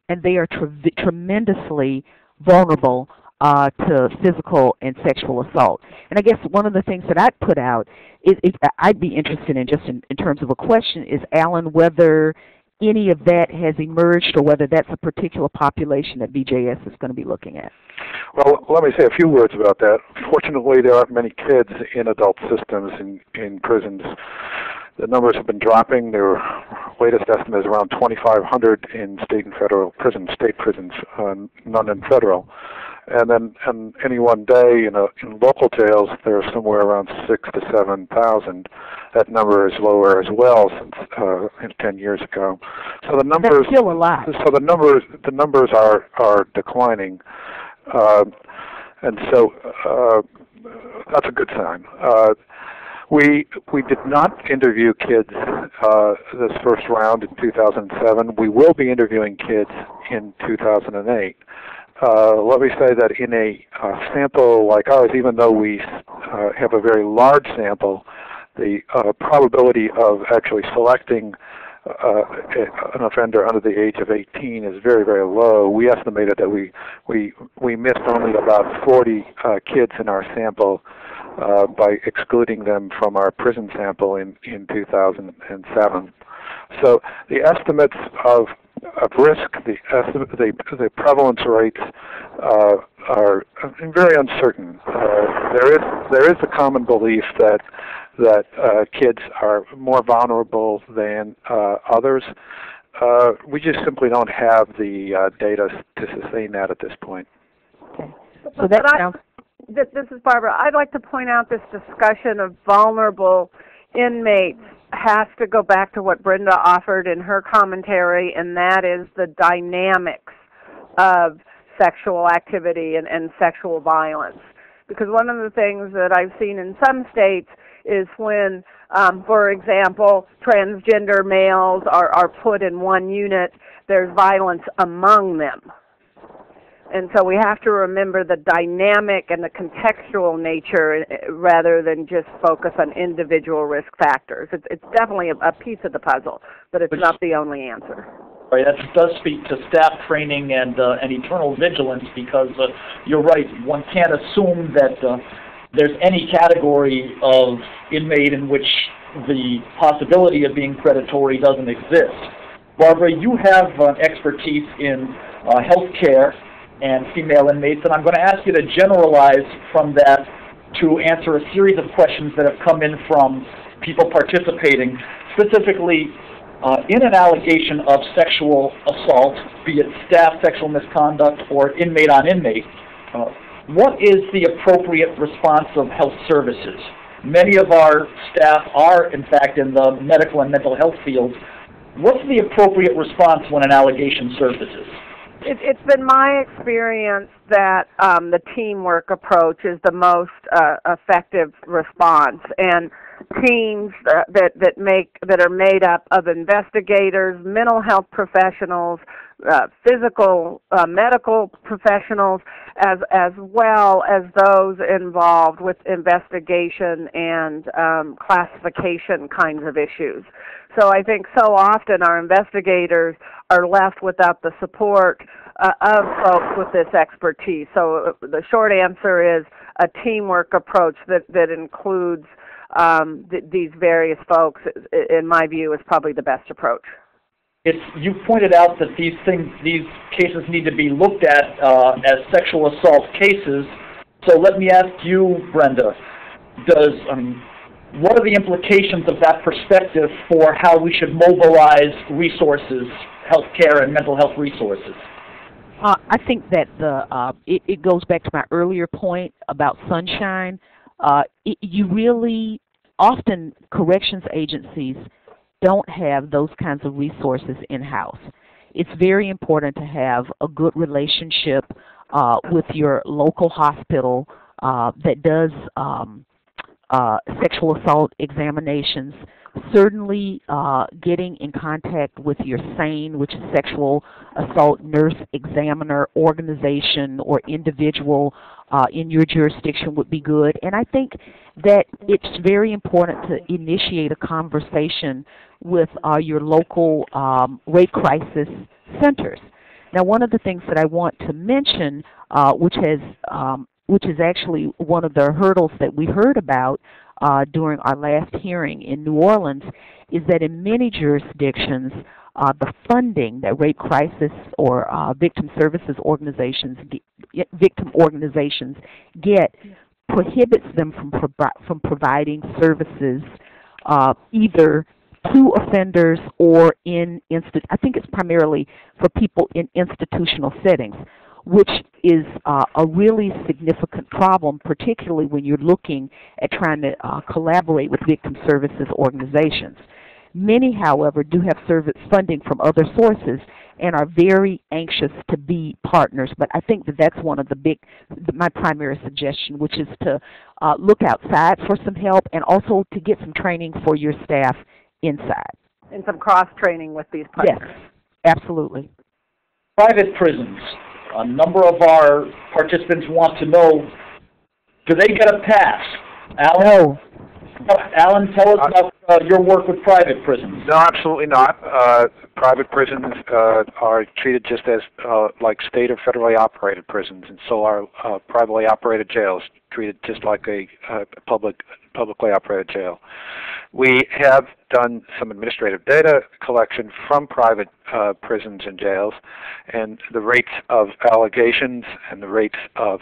Speaker 4: and they are tre- tremendously vulnerable uh, to physical and sexual assault. And I guess one of the things that I'd put out is, is I'd be interested in just in, in terms of a question is Allen whether any of that has emerged or whether that's a particular population that BJS is going to be looking at.
Speaker 7: Well, let me say a few words about that. Fortunately, there aren't many kids in adult systems in, in prisons. The numbers have been dropping. Their latest estimate is around 2,500 in state and federal prisons, state prisons, uh, none in federal. And then, and any one day in, a, in local jails, there are somewhere around six to seven thousand. That number is lower as well since uh, 10 years ago. So the numbers,
Speaker 4: That's still a lot.
Speaker 7: so the numbers, the numbers are are declining. Uh, and so uh, that's a good sign. Uh, we we did not interview kids uh, this first round in 2007. We will be interviewing kids in 2008. Uh, let me say that in a uh, sample like ours, even though we uh, have a very large sample, the uh, probability of actually selecting uh, an offender under the age of 18 is very, very low. We estimated that we we we missed only about 40 uh, kids in our sample uh, by excluding them from our prison sample in in 2007. So the estimates of of risk, the estimate, the, the prevalence rates uh, are very uncertain. Uh, there is there is a common belief that that uh, kids are more vulnerable than uh, others. Uh, we just simply don't have the uh, data to sustain that at this point.
Speaker 4: Okay. So that
Speaker 5: I-
Speaker 4: sounds
Speaker 5: This, this is Barbara. I'd like to point out this discussion of vulnerable inmates has to go back to what Brenda offered in her commentary, and that is the dynamics of sexual activity and, and sexual violence. Because one of the things that I've seen in some states is when, um, for example, transgender males are, are put in one unit, there's violence among them. And so we have to remember the dynamic and the contextual nature uh, rather than just focus on individual risk factors. It's, it's definitely a, a piece of the puzzle, but it's
Speaker 2: But-
Speaker 5: not the only answer.
Speaker 2: Right, that does speak to staff training and, uh, and eternal vigilance because uh, you're right, one can't assume that uh, there's any category of inmate in which the possibility of being predatory doesn't exist. Barbara, you have uh, expertise in uh, healthcare and female inmates, and I'm going to ask you to generalize from that to answer a series of questions that have come in from people participating, specifically uh, in an allegation of sexual assault, be it staff sexual misconduct or inmate on inmate, uh, what is the appropriate response of health services? Many of our staff are, in fact, in the medical and mental health fields. What's the appropriate response when an allegation surfaces?
Speaker 5: It, it's been my experience that um, the teamwork approach is the most uh, effective response, and teams that, that that make that are made up of investigators, mental health professionals, uh, physical uh, medical professionals, as as well as those involved with investigation and um, classification kinds of issues. So I think so often our investigators are left without the support uh, of folks with this expertise. So uh, the short answer is a teamwork approach that, that includes um, th- these various folks, in my view, is probably the best approach.
Speaker 2: It's, you pointed out that these things, these cases need to be looked at uh, as sexual assault cases. So let me ask you, Brenda, does, um, what are the implications of that perspective for how we should mobilize resources, healthcare and mental health resources?
Speaker 4: Uh, I think that the uh, it, it goes back to my earlier point about sunshine. Uh, it, you really often corrections agencies don't have those kinds of resources in house. It's very important to have a good relationship uh, with your local hospital uh, that does um, uh, sexual assault examinations certainly uh, getting in contact with your SANE, which is Sexual Assault Nurse Examiner organization or individual uh, in your jurisdiction would be good. And I think that it's very important to initiate a conversation with uh, your local um, rape crisis centers. Now, one of the things that I want to mention, uh, which has um, which is actually one of the hurdles that we heard about uh, during our last hearing in New Orleans, is that in many jurisdictions, uh, the funding that rape crisis or uh, victim services organizations, get, victim organizations get, prohibits them from from providing services uh, either to offenders or in I think it's primarily for people in institutional settings, which is uh, a really significant problem, particularly when you're looking at trying to uh, collaborate with victim services organizations. Many, however, do have service funding from other sources and are very anxious to be partners. But I think that that's one of the big, my primary suggestion, which is to uh, look outside for some help and also to get some training for your staff inside.
Speaker 5: And some cross-training with these partners.
Speaker 4: Yes, absolutely.
Speaker 2: Private prisons. A number of our participants want to know, do they get a pass? Allen?
Speaker 4: No.
Speaker 2: Allen, tell us about uh, your work with private prisons.
Speaker 7: No, absolutely not. Uh, private prisons uh, are treated just as uh, like state or federally operated prisons, and so are uh, privately operated jails treated just like a uh, public publicly operated jail. We have done some administrative data collection from private uh, prisons and jails, and the rates of allegations and the rates of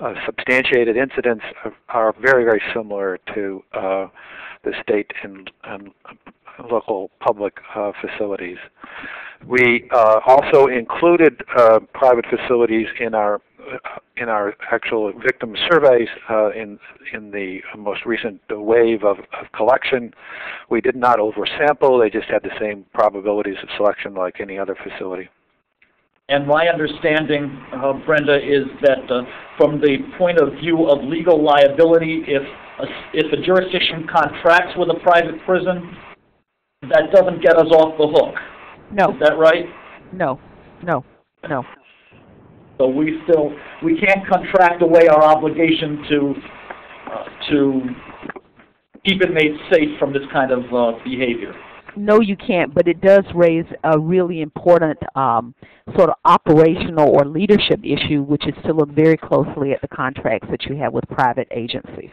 Speaker 7: uh, substantiated incidents are, are, very, very similar to uh, the state and, and local public uh, facilities. We uh, also included uh, private facilities in our in our actual victim surveys uh, in in the most recent wave of, of, collection, we did not oversample. They just had the same probabilities of selection like any other facility.
Speaker 2: And my understanding, uh, Brenda, is that uh, from the point of view of legal liability, if a, if a jurisdiction contracts with a private prison, that doesn't get us off the hook.
Speaker 4: No.
Speaker 2: Is that right?
Speaker 4: No. No. No.
Speaker 2: So we still we can't contract away our obligation to uh, to keep inmates safe from this kind of uh, behavior.
Speaker 4: No, you can't, but it does raise a really important um, sort of operational or leadership issue, which is to look very closely at the contracts that you have with private agencies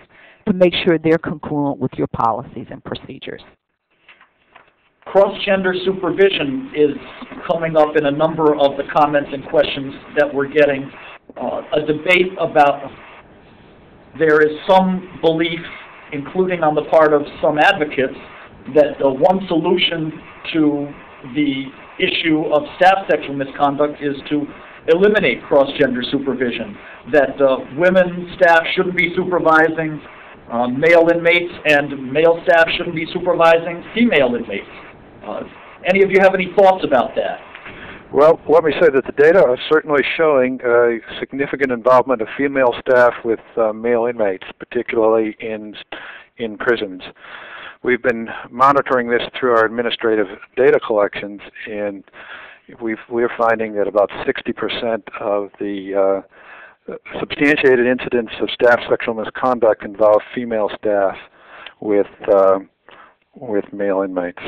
Speaker 4: to make sure they're congruent with your policies and procedures.
Speaker 2: Cross-gender supervision is coming up in a number of the comments and questions that we're getting. Uh, a debate about there is some belief, including on the part of some advocates, that the one solution to the issue of staff sexual misconduct is to eliminate cross-gender supervision, that uh, women staff shouldn't be supervising uh, male inmates and male staff shouldn't be supervising female inmates. Uh, any of you have any thoughts about that?
Speaker 7: Well, let me say that the data are certainly showing uh, significant involvement of female staff with uh, male inmates, particularly in in prisons. We've been monitoring this through our administrative data collections, and we are finding that about 60% of the uh, substantiated incidents of staff sexual misconduct involve female staff with uh, with male inmates.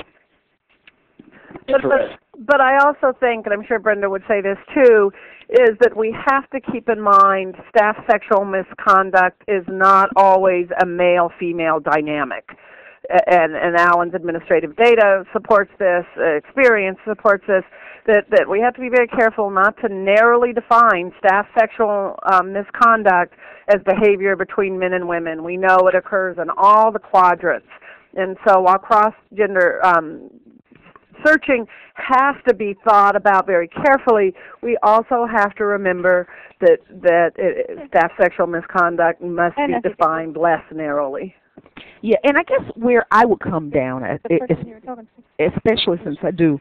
Speaker 5: But, but, but I also think, and I'm sure Brenda would say this too, is that we have to keep in mind staff sexual misconduct is not always a male-female dynamic. And, and Allen's administrative data supports this, uh, experience supports this, that, that we have to be very careful not to narrowly define staff sexual um, misconduct as behavior between men and women. We know it occurs in all the quadrants. And so while cross-gender um, searching has to be thought about very carefully, we also have to remember that that it, staff sexual misconduct must be defined less narrowly.
Speaker 4: Yeah, and I guess where I would come down, at, especially since I do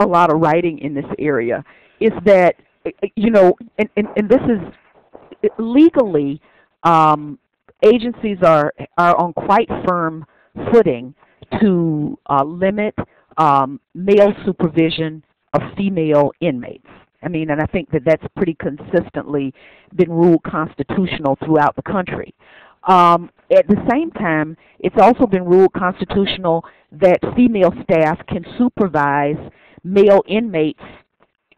Speaker 4: a lot of writing in this area, is that you know, and and, and this is legally, um, agencies are are on quite firm footing to uh, limit um, male supervision of female inmates. I mean, and I think that that's pretty consistently been ruled constitutional throughout the country. Um, at the same time, it's also been ruled constitutional that female staff can supervise male inmates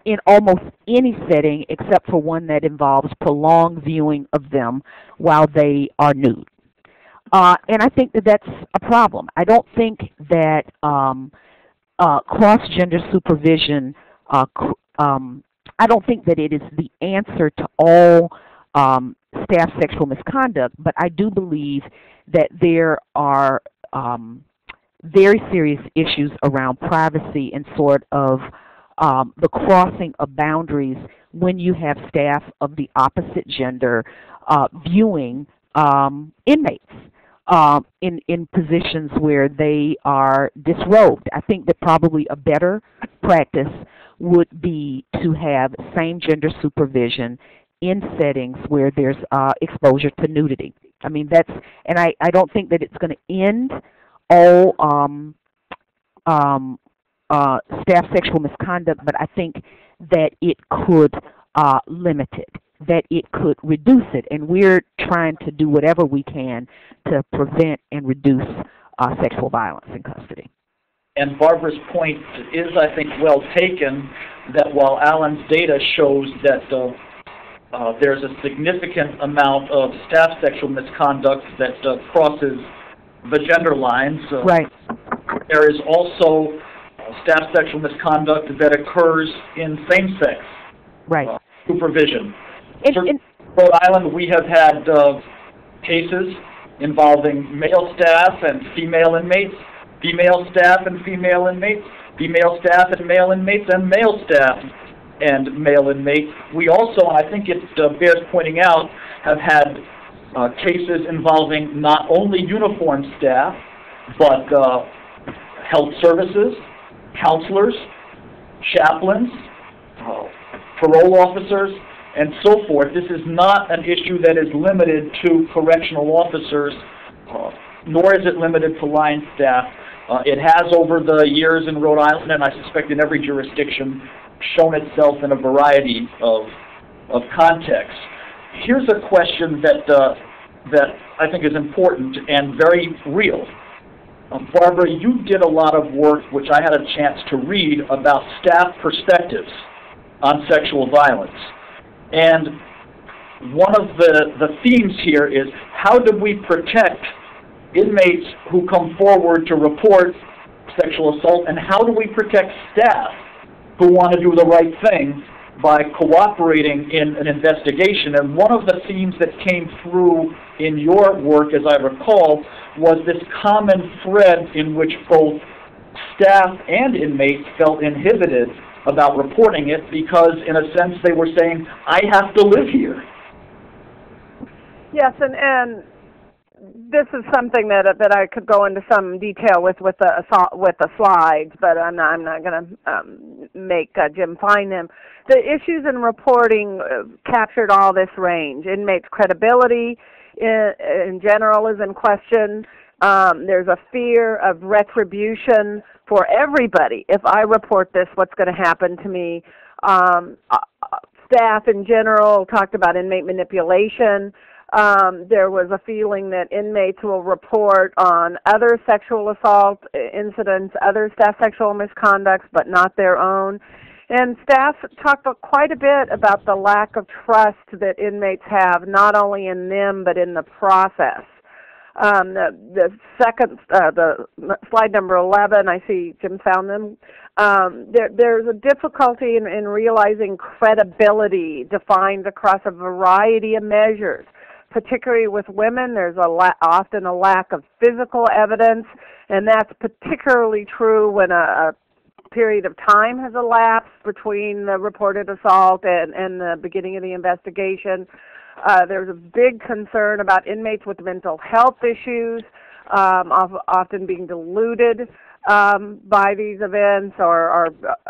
Speaker 4: in almost any setting except for one that involves prolonged viewing of them while they are nude. Uh, and I think that that's a problem. I don't think that um, uh, cross-gender supervision, uh, um, I don't think that it is the answer to all um, staff sexual misconduct, but I do believe that there are um, very serious issues around privacy and sort of um, the crossing of boundaries when you have staff of the opposite gender uh, viewing um, inmates uh, in in positions where they are disrobed. I think that probably a better practice would be to have same gender supervision in settings where there's uh, exposure to nudity. I mean that's and I I don't think that it's going to end all um, um, uh, staff sexual misconduct, but I think that it could uh, limit it, that it could reduce it, and we're trying to do whatever we can to prevent and reduce uh, sexual violence in custody.
Speaker 2: And Barbara's point is, I think, well taken, that while Allen's data shows that uh, uh, there's a significant amount of staff sexual misconduct that uh, crosses the gender lines. Uh,
Speaker 4: right.
Speaker 2: There is also staff sexual misconduct that occurs in same-sex
Speaker 4: right.
Speaker 2: uh, supervision.
Speaker 4: In,
Speaker 2: Rhode Island, we have had uh, cases involving male staff and female inmates, female staff and female inmates, female staff and male inmates, and male staff and male inmates. We also, and I think it uh, bears pointing out, have had uh, cases involving not only uniformed staff, but uh, health services, counselors, chaplains, uh, parole officers, and so forth. This is not an issue that is limited to correctional officers, uh, nor is it limited to line staff. Uh, it has over the years in Rhode Island, and I suspect in every jurisdiction, shown itself in a variety of, of contexts. Here's a question that, uh, that I think is important and very real. Um, Barbara, you did a lot of work, which I had a chance to read, about staff perspectives on sexual violence. And one of the, the themes here is how do we protect inmates who come forward to report sexual assault, and how do we protect staff who want to do the right thing by cooperating in an investigation. And one of the themes that came through in your work, as I recall, was this common thread in which both staff and inmates felt inhibited about reporting it because, in a sense, they were saying, I have to live here.
Speaker 5: Yes, and, and this is something that that I could go into some detail with with the with the slides, but I'm not I'm not going to um, make uh, Jim find them. The issues in reporting uh, captured all this range. Inmates' credibility in, in general is in question. Um, there's a fear of retribution for everybody. If I report this, what's going to happen to me? Um, uh, staff in general talked about inmate manipulation. Um, there was a feeling that inmates will report on other sexual assault incidents, other staff sexual misconducts, but not their own. And staff talked quite a bit about the lack of trust that inmates have, not only in them, but in the process. Um, the, the second, uh, the slide number 11, I see Jim found them. Um, there, there's a difficulty in, in realizing credibility defined across a variety of measures particularly with women, there's a la- often a lack of physical evidence, and that's particularly true when a, a period of time has elapsed between the reported assault and, and the beginning of the investigation. Uh, there's a big concern about inmates with mental health issues, um, often being deluded um, by these events, or, or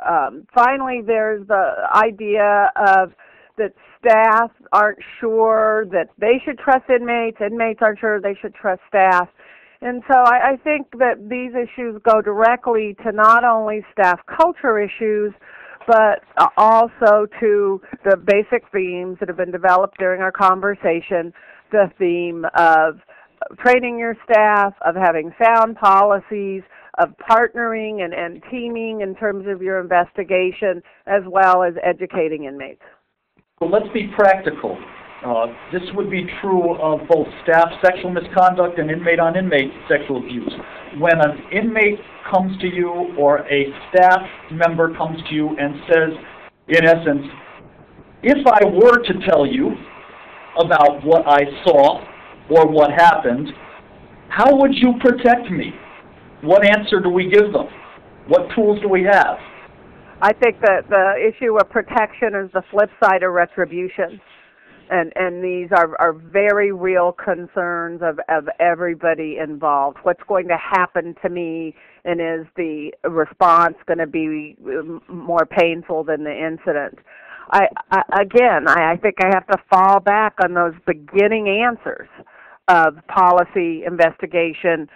Speaker 5: um, finally, there's the idea of that staff aren't sure that they should trust inmates, inmates aren't sure they should trust staff. And so I, I think that these issues go directly to not only staff culture issues, but also to the basic themes that have been developed during our conversation, the theme of training your staff, of having sound policies, of partnering and, and teaming in terms of your investigation, as well as educating inmates.
Speaker 2: Well, let's be practical. Uh, this would be true of both staff sexual misconduct and inmate on inmate sexual abuse. When an inmate comes to you or a staff member comes to you and says, in essence, if I were to tell you about what I saw or what happened, how would you protect me? What answer do we give them? What tools do we have?
Speaker 5: I think that the issue of protection is the flip side of retribution. And, and these are, are very real concerns of, of everybody involved. What's going to happen to me, and is the response going to be um, more painful than the incident? I, I again, I, I think I have to fall back on those beginning answers of policy, investigation,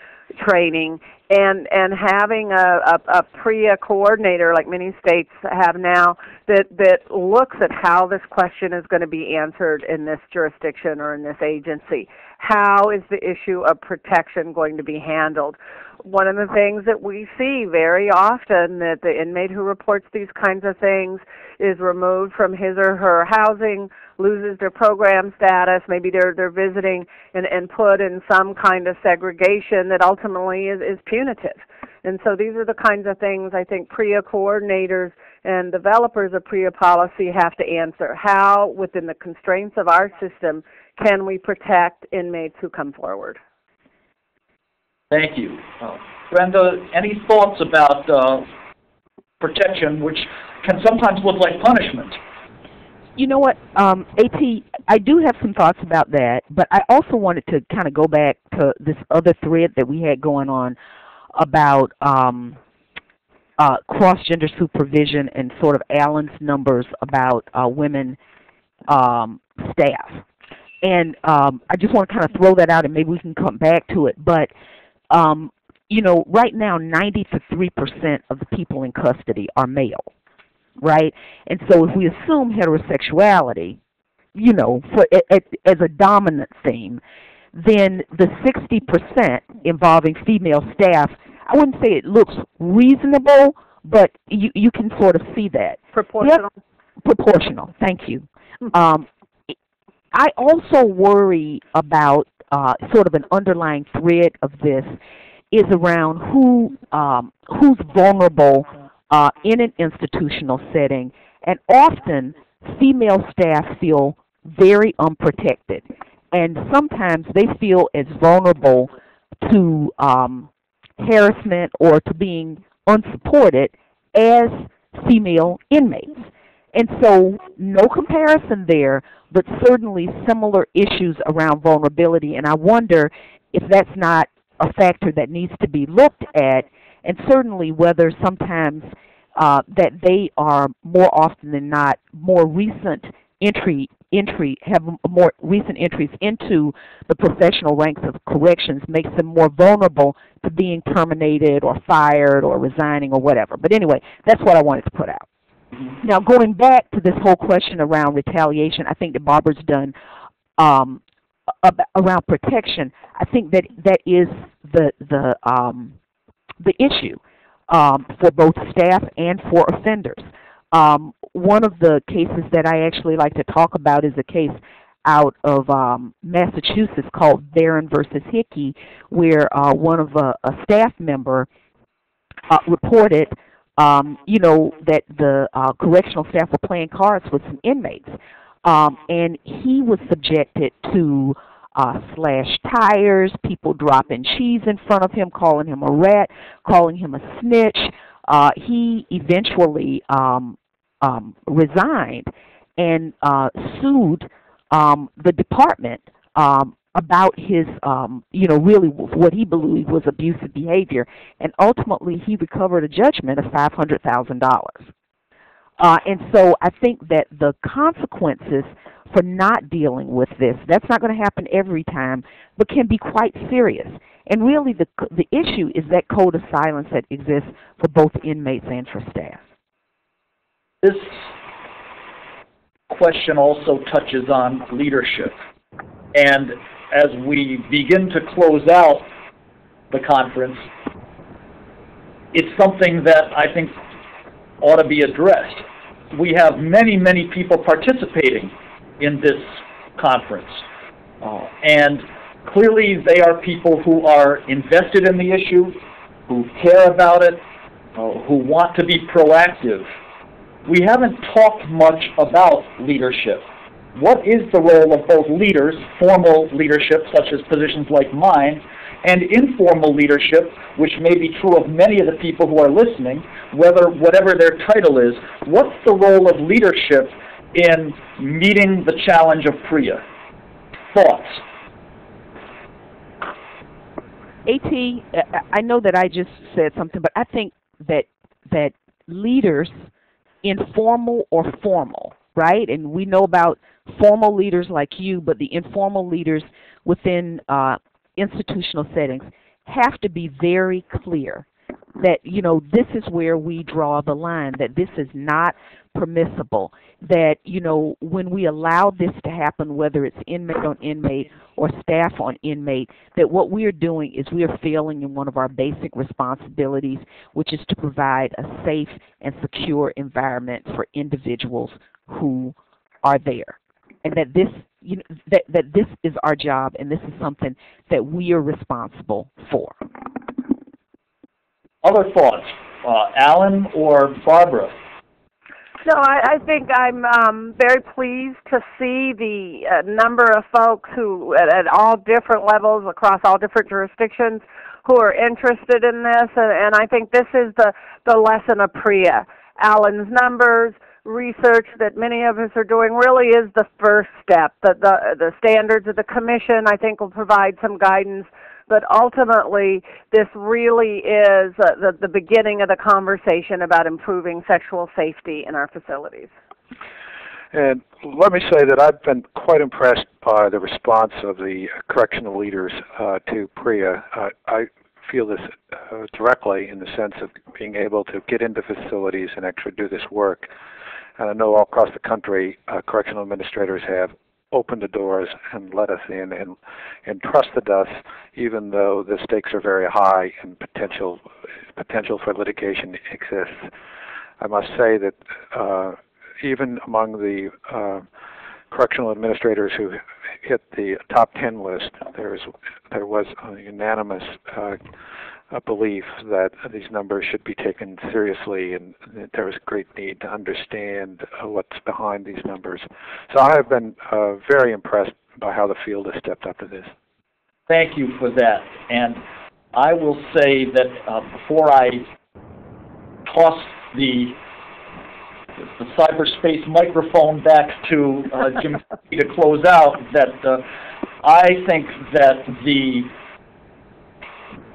Speaker 5: training, and and having a, a, a PREA coordinator like many states have now that that looks at how this question is going to be answered in this jurisdiction or in this agency. How is the issue of protection going to be handled? One of the things that we see very often that the inmate who reports these kinds of things is removed from his or her housing, loses their program status, maybe they're they're visiting and, and put in some kind of segregation that ultimately is, is punitive. And so these are the kinds of things I think PREA coordinators and developers of PREA policy have to answer. How, within the constraints of our system, can we protect inmates who come forward?
Speaker 2: Thank you. Uh, Brenda, any thoughts about uh, protection, which can sometimes look like punishment?
Speaker 4: You know what, um, AT, I do have some thoughts about that, but I also wanted to kind of go back to this other thread that we had going on about um, uh, cross-gender supervision and sort of Allen's numbers about uh, women um, staff. And um, I just want to kind of throw that out, and maybe we can come back to it. But um, you know, right now, 93% of the people in custody are male right? And so if we assume heterosexuality, you know, for as a dominant theme, then the 60% involving female staff, I wouldn't say it looks reasonable, but you you can sort of see that.
Speaker 5: Proportional.
Speaker 4: Yep, proportional. Thank you. Um, I also worry about uh, sort of an underlying thread of this is around who um, who's vulnerable uh, in an institutional setting, and often female staff feel very unprotected, and sometimes they feel as vulnerable to um, harassment or to being unsupported as female inmates. And so, no comparison there, but certainly similar issues around vulnerability. And I wonder if that's not a factor that needs to be looked at and certainly whether sometimes uh, that they are more often than not more recent entry entry have more recent entries into the professional ranks of corrections makes them more vulnerable to being terminated or fired or resigning or whatever. But anyway, that's what I wanted to put out. Mm-hmm. Now going back to this whole question around retaliation, I think that Barbara's done um, around protection. I think that that is the the um, the issue um, for both staff and for offenders. Um, one of the cases that I actually like to talk about is a case out of um, Massachusetts called Barron versus Hickey, where uh, one of a, a staff member uh, reported, um, you know, that the uh, correctional staff were playing cards with some inmates, um, and he was subjected to uh, slash tires, people dropping cheese in front of him, calling him a rat, calling him a snitch. Uh, he eventually um, um, resigned and uh, sued um, the department um, about his, um, you know, really what he believed was abusive behavior, and ultimately he recovered a judgment of five hundred thousand dollars. Uh, and so I think that the consequences for not dealing with this. That's not going to happen every time, but can be quite serious. And really, the the issue is that code of silence that exists for both inmates and for staff.
Speaker 2: This question also touches on leadership. And as we begin to close out the conference, it's something that I think ought to be addressed. We have many, many people participating in this conference. Uh, and clearly they are people who are invested in the issue, who care about it, uh, who want to be proactive. We haven't talked much about leadership. What is the role of both leaders, formal leadership such as positions like mine, and informal leadership, which may be true of many of the people who are listening, whether whatever their title is, what's the role of leadership in meeting the challenge of PREA? Thoughts?
Speaker 4: AT, uh, I know that I just said something, but I think that that leaders, informal or formal, right? And we know about formal leaders like you, but the informal leaders within uh, institutional settings have to be very clear that you know this is where we draw the line that this is not permissible that you know when we allow this to happen whether it's inmate on inmate or staff on inmate that what we are doing is we are failing in one of our basic responsibilities which is to provide a safe and secure environment for individuals who are there and that this you know, that, that this is our job and this is something that we are responsible for.
Speaker 2: Other thoughts? Uh, Allen or Barbara?
Speaker 5: No, I, I think I'm um, very pleased to see the uh, number of folks who, at, at all different levels across all different jurisdictions, who are interested in this, and, and I think this is the the lesson of PREA. Allen's numbers, research that many of us are doing really is the first step. The, the, the standards of the commission, I think, will provide some guidance, but ultimately, this really is uh, the, the beginning of the conversation about improving sexual safety in our facilities.
Speaker 7: And let me say that I've been quite impressed by the response of the correctional leaders uh, to PREA. Uh, I feel this uh, directly in the sense of being able to get into facilities and actually do this work. And I know all across the country, uh, correctional administrators have opened the doors and let us in and, and trusted us, even though the stakes are very high and potential potential for litigation exists. I must say that uh, even among the uh, correctional administrators who hit the top 10 list, there was there was a unanimous uh, a belief that these numbers should be taken seriously and that there is a great need to understand uh, what's behind these numbers. So I have been uh, very impressed by how the field has stepped up to this.
Speaker 2: Thank you for that. And I will say that uh, before I toss the the cyberspace microphone back to uh, Jim <laughs> to close out, that uh, I think that the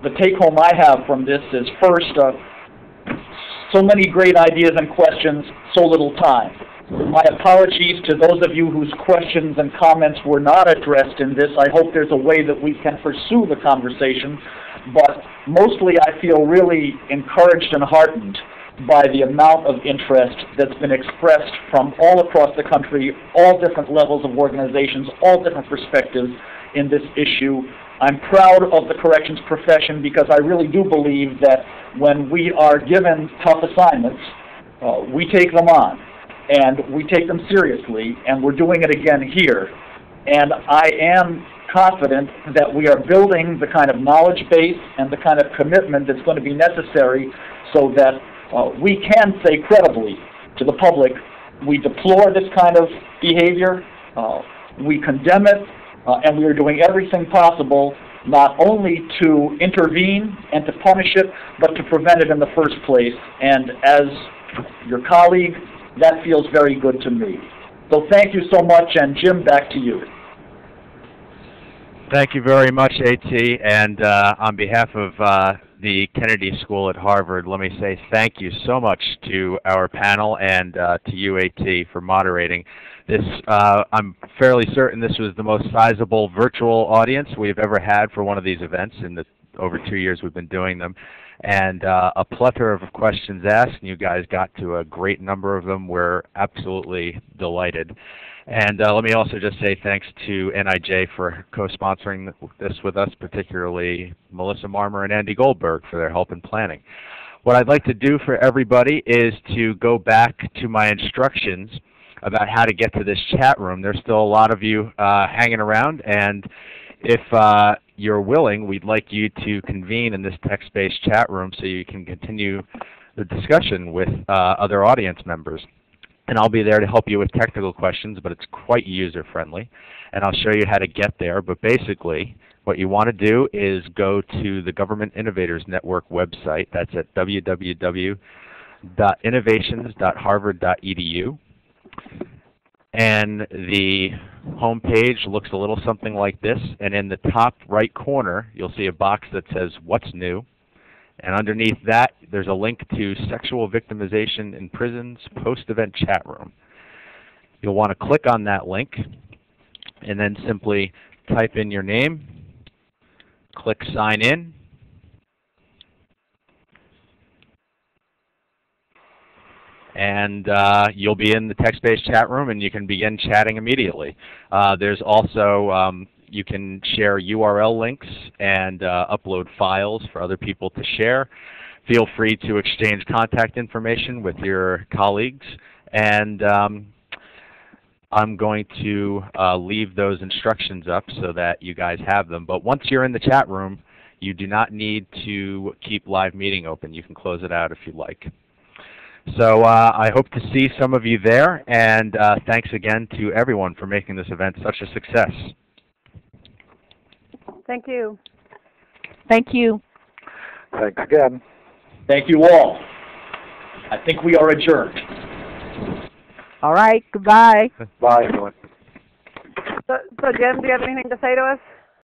Speaker 2: the take home I have from this is first, uh, so many great ideas and questions, so little time. My apologies to those of you whose questions and comments were not addressed in this. I hope there's a way that we can pursue the conversation, but mostly I feel really encouraged and heartened by the amount of interest that's been expressed from all across the country, all different levels of organizations, all different perspectives in this issue. I'm proud of the corrections profession because I really do believe that when we are given tough assignments, uh, we take them on and we take them seriously, and we're doing it again here. And I am confident that we are building the kind of knowledge base and the kind of commitment that's going to be necessary so that uh, we can say credibly to the public, we deplore this kind of behavior, uh, we condemn it, uh, and we are doing everything possible not only to intervene and to punish it, but to prevent it in the first place. And as your colleague, that feels very good to me. So thank you so much, and Jim, back to you.
Speaker 1: Thank you very much, AT. And uh, on behalf of uh, the Kennedy School at Harvard, let me say thank you so much to our panel and uh, to you, AT, for moderating This, uh, I'm fairly certain this was the most sizable virtual audience we've ever had for one of these events in the over two years we've been doing them. And uh, a plethora of questions asked, and you guys got to a great number of them. We're absolutely delighted. And uh, let me also just say thanks to NIJ for co-sponsoring this with us, particularly Melissa Marmer and Andy Goldberg for their help in planning. What I'd like to do for everybody is to go back to my instructions about how to get to this chat room. There's still a lot of you uh, hanging around, and if uh, you're willing, we'd like you to convene in this text-based chat room so you can continue the discussion with uh, other audience members. And I'll be there to help you with technical questions, but it's quite user-friendly. And I'll show you how to get there. But basically, what you want to do is go to the Government Innovators Network website. That's at www.innovations.harvard.edu. And the home page looks a little something like this. And in the top right corner, you'll see a box that says, What's New? And underneath that, there's a link to Sexual Victimization in Prisons Post-Event Chat Room. You'll want to click on that link and then simply type in your name, click Sign In, and uh, you'll be in the text-based chat room and you can begin chatting immediately. Uh, there's also, um, you can share URL links and uh, upload files for other people to share. Feel free to exchange contact information with your colleagues and um, I'm going to uh, leave those instructions up so that you guys have them. But once you're in the chat room, you do not need to keep live meeting open. You can close it out if you like. So uh, I hope to see some of you there, and uh, thanks again to everyone for making this event such a success.
Speaker 5: Thank you.
Speaker 4: Thank you.
Speaker 7: Thanks again.
Speaker 2: Thank you all. I think we are adjourned.
Speaker 4: All right. Goodbye.
Speaker 7: Bye, everyone.
Speaker 5: So, so Jim, do you have anything to say to us?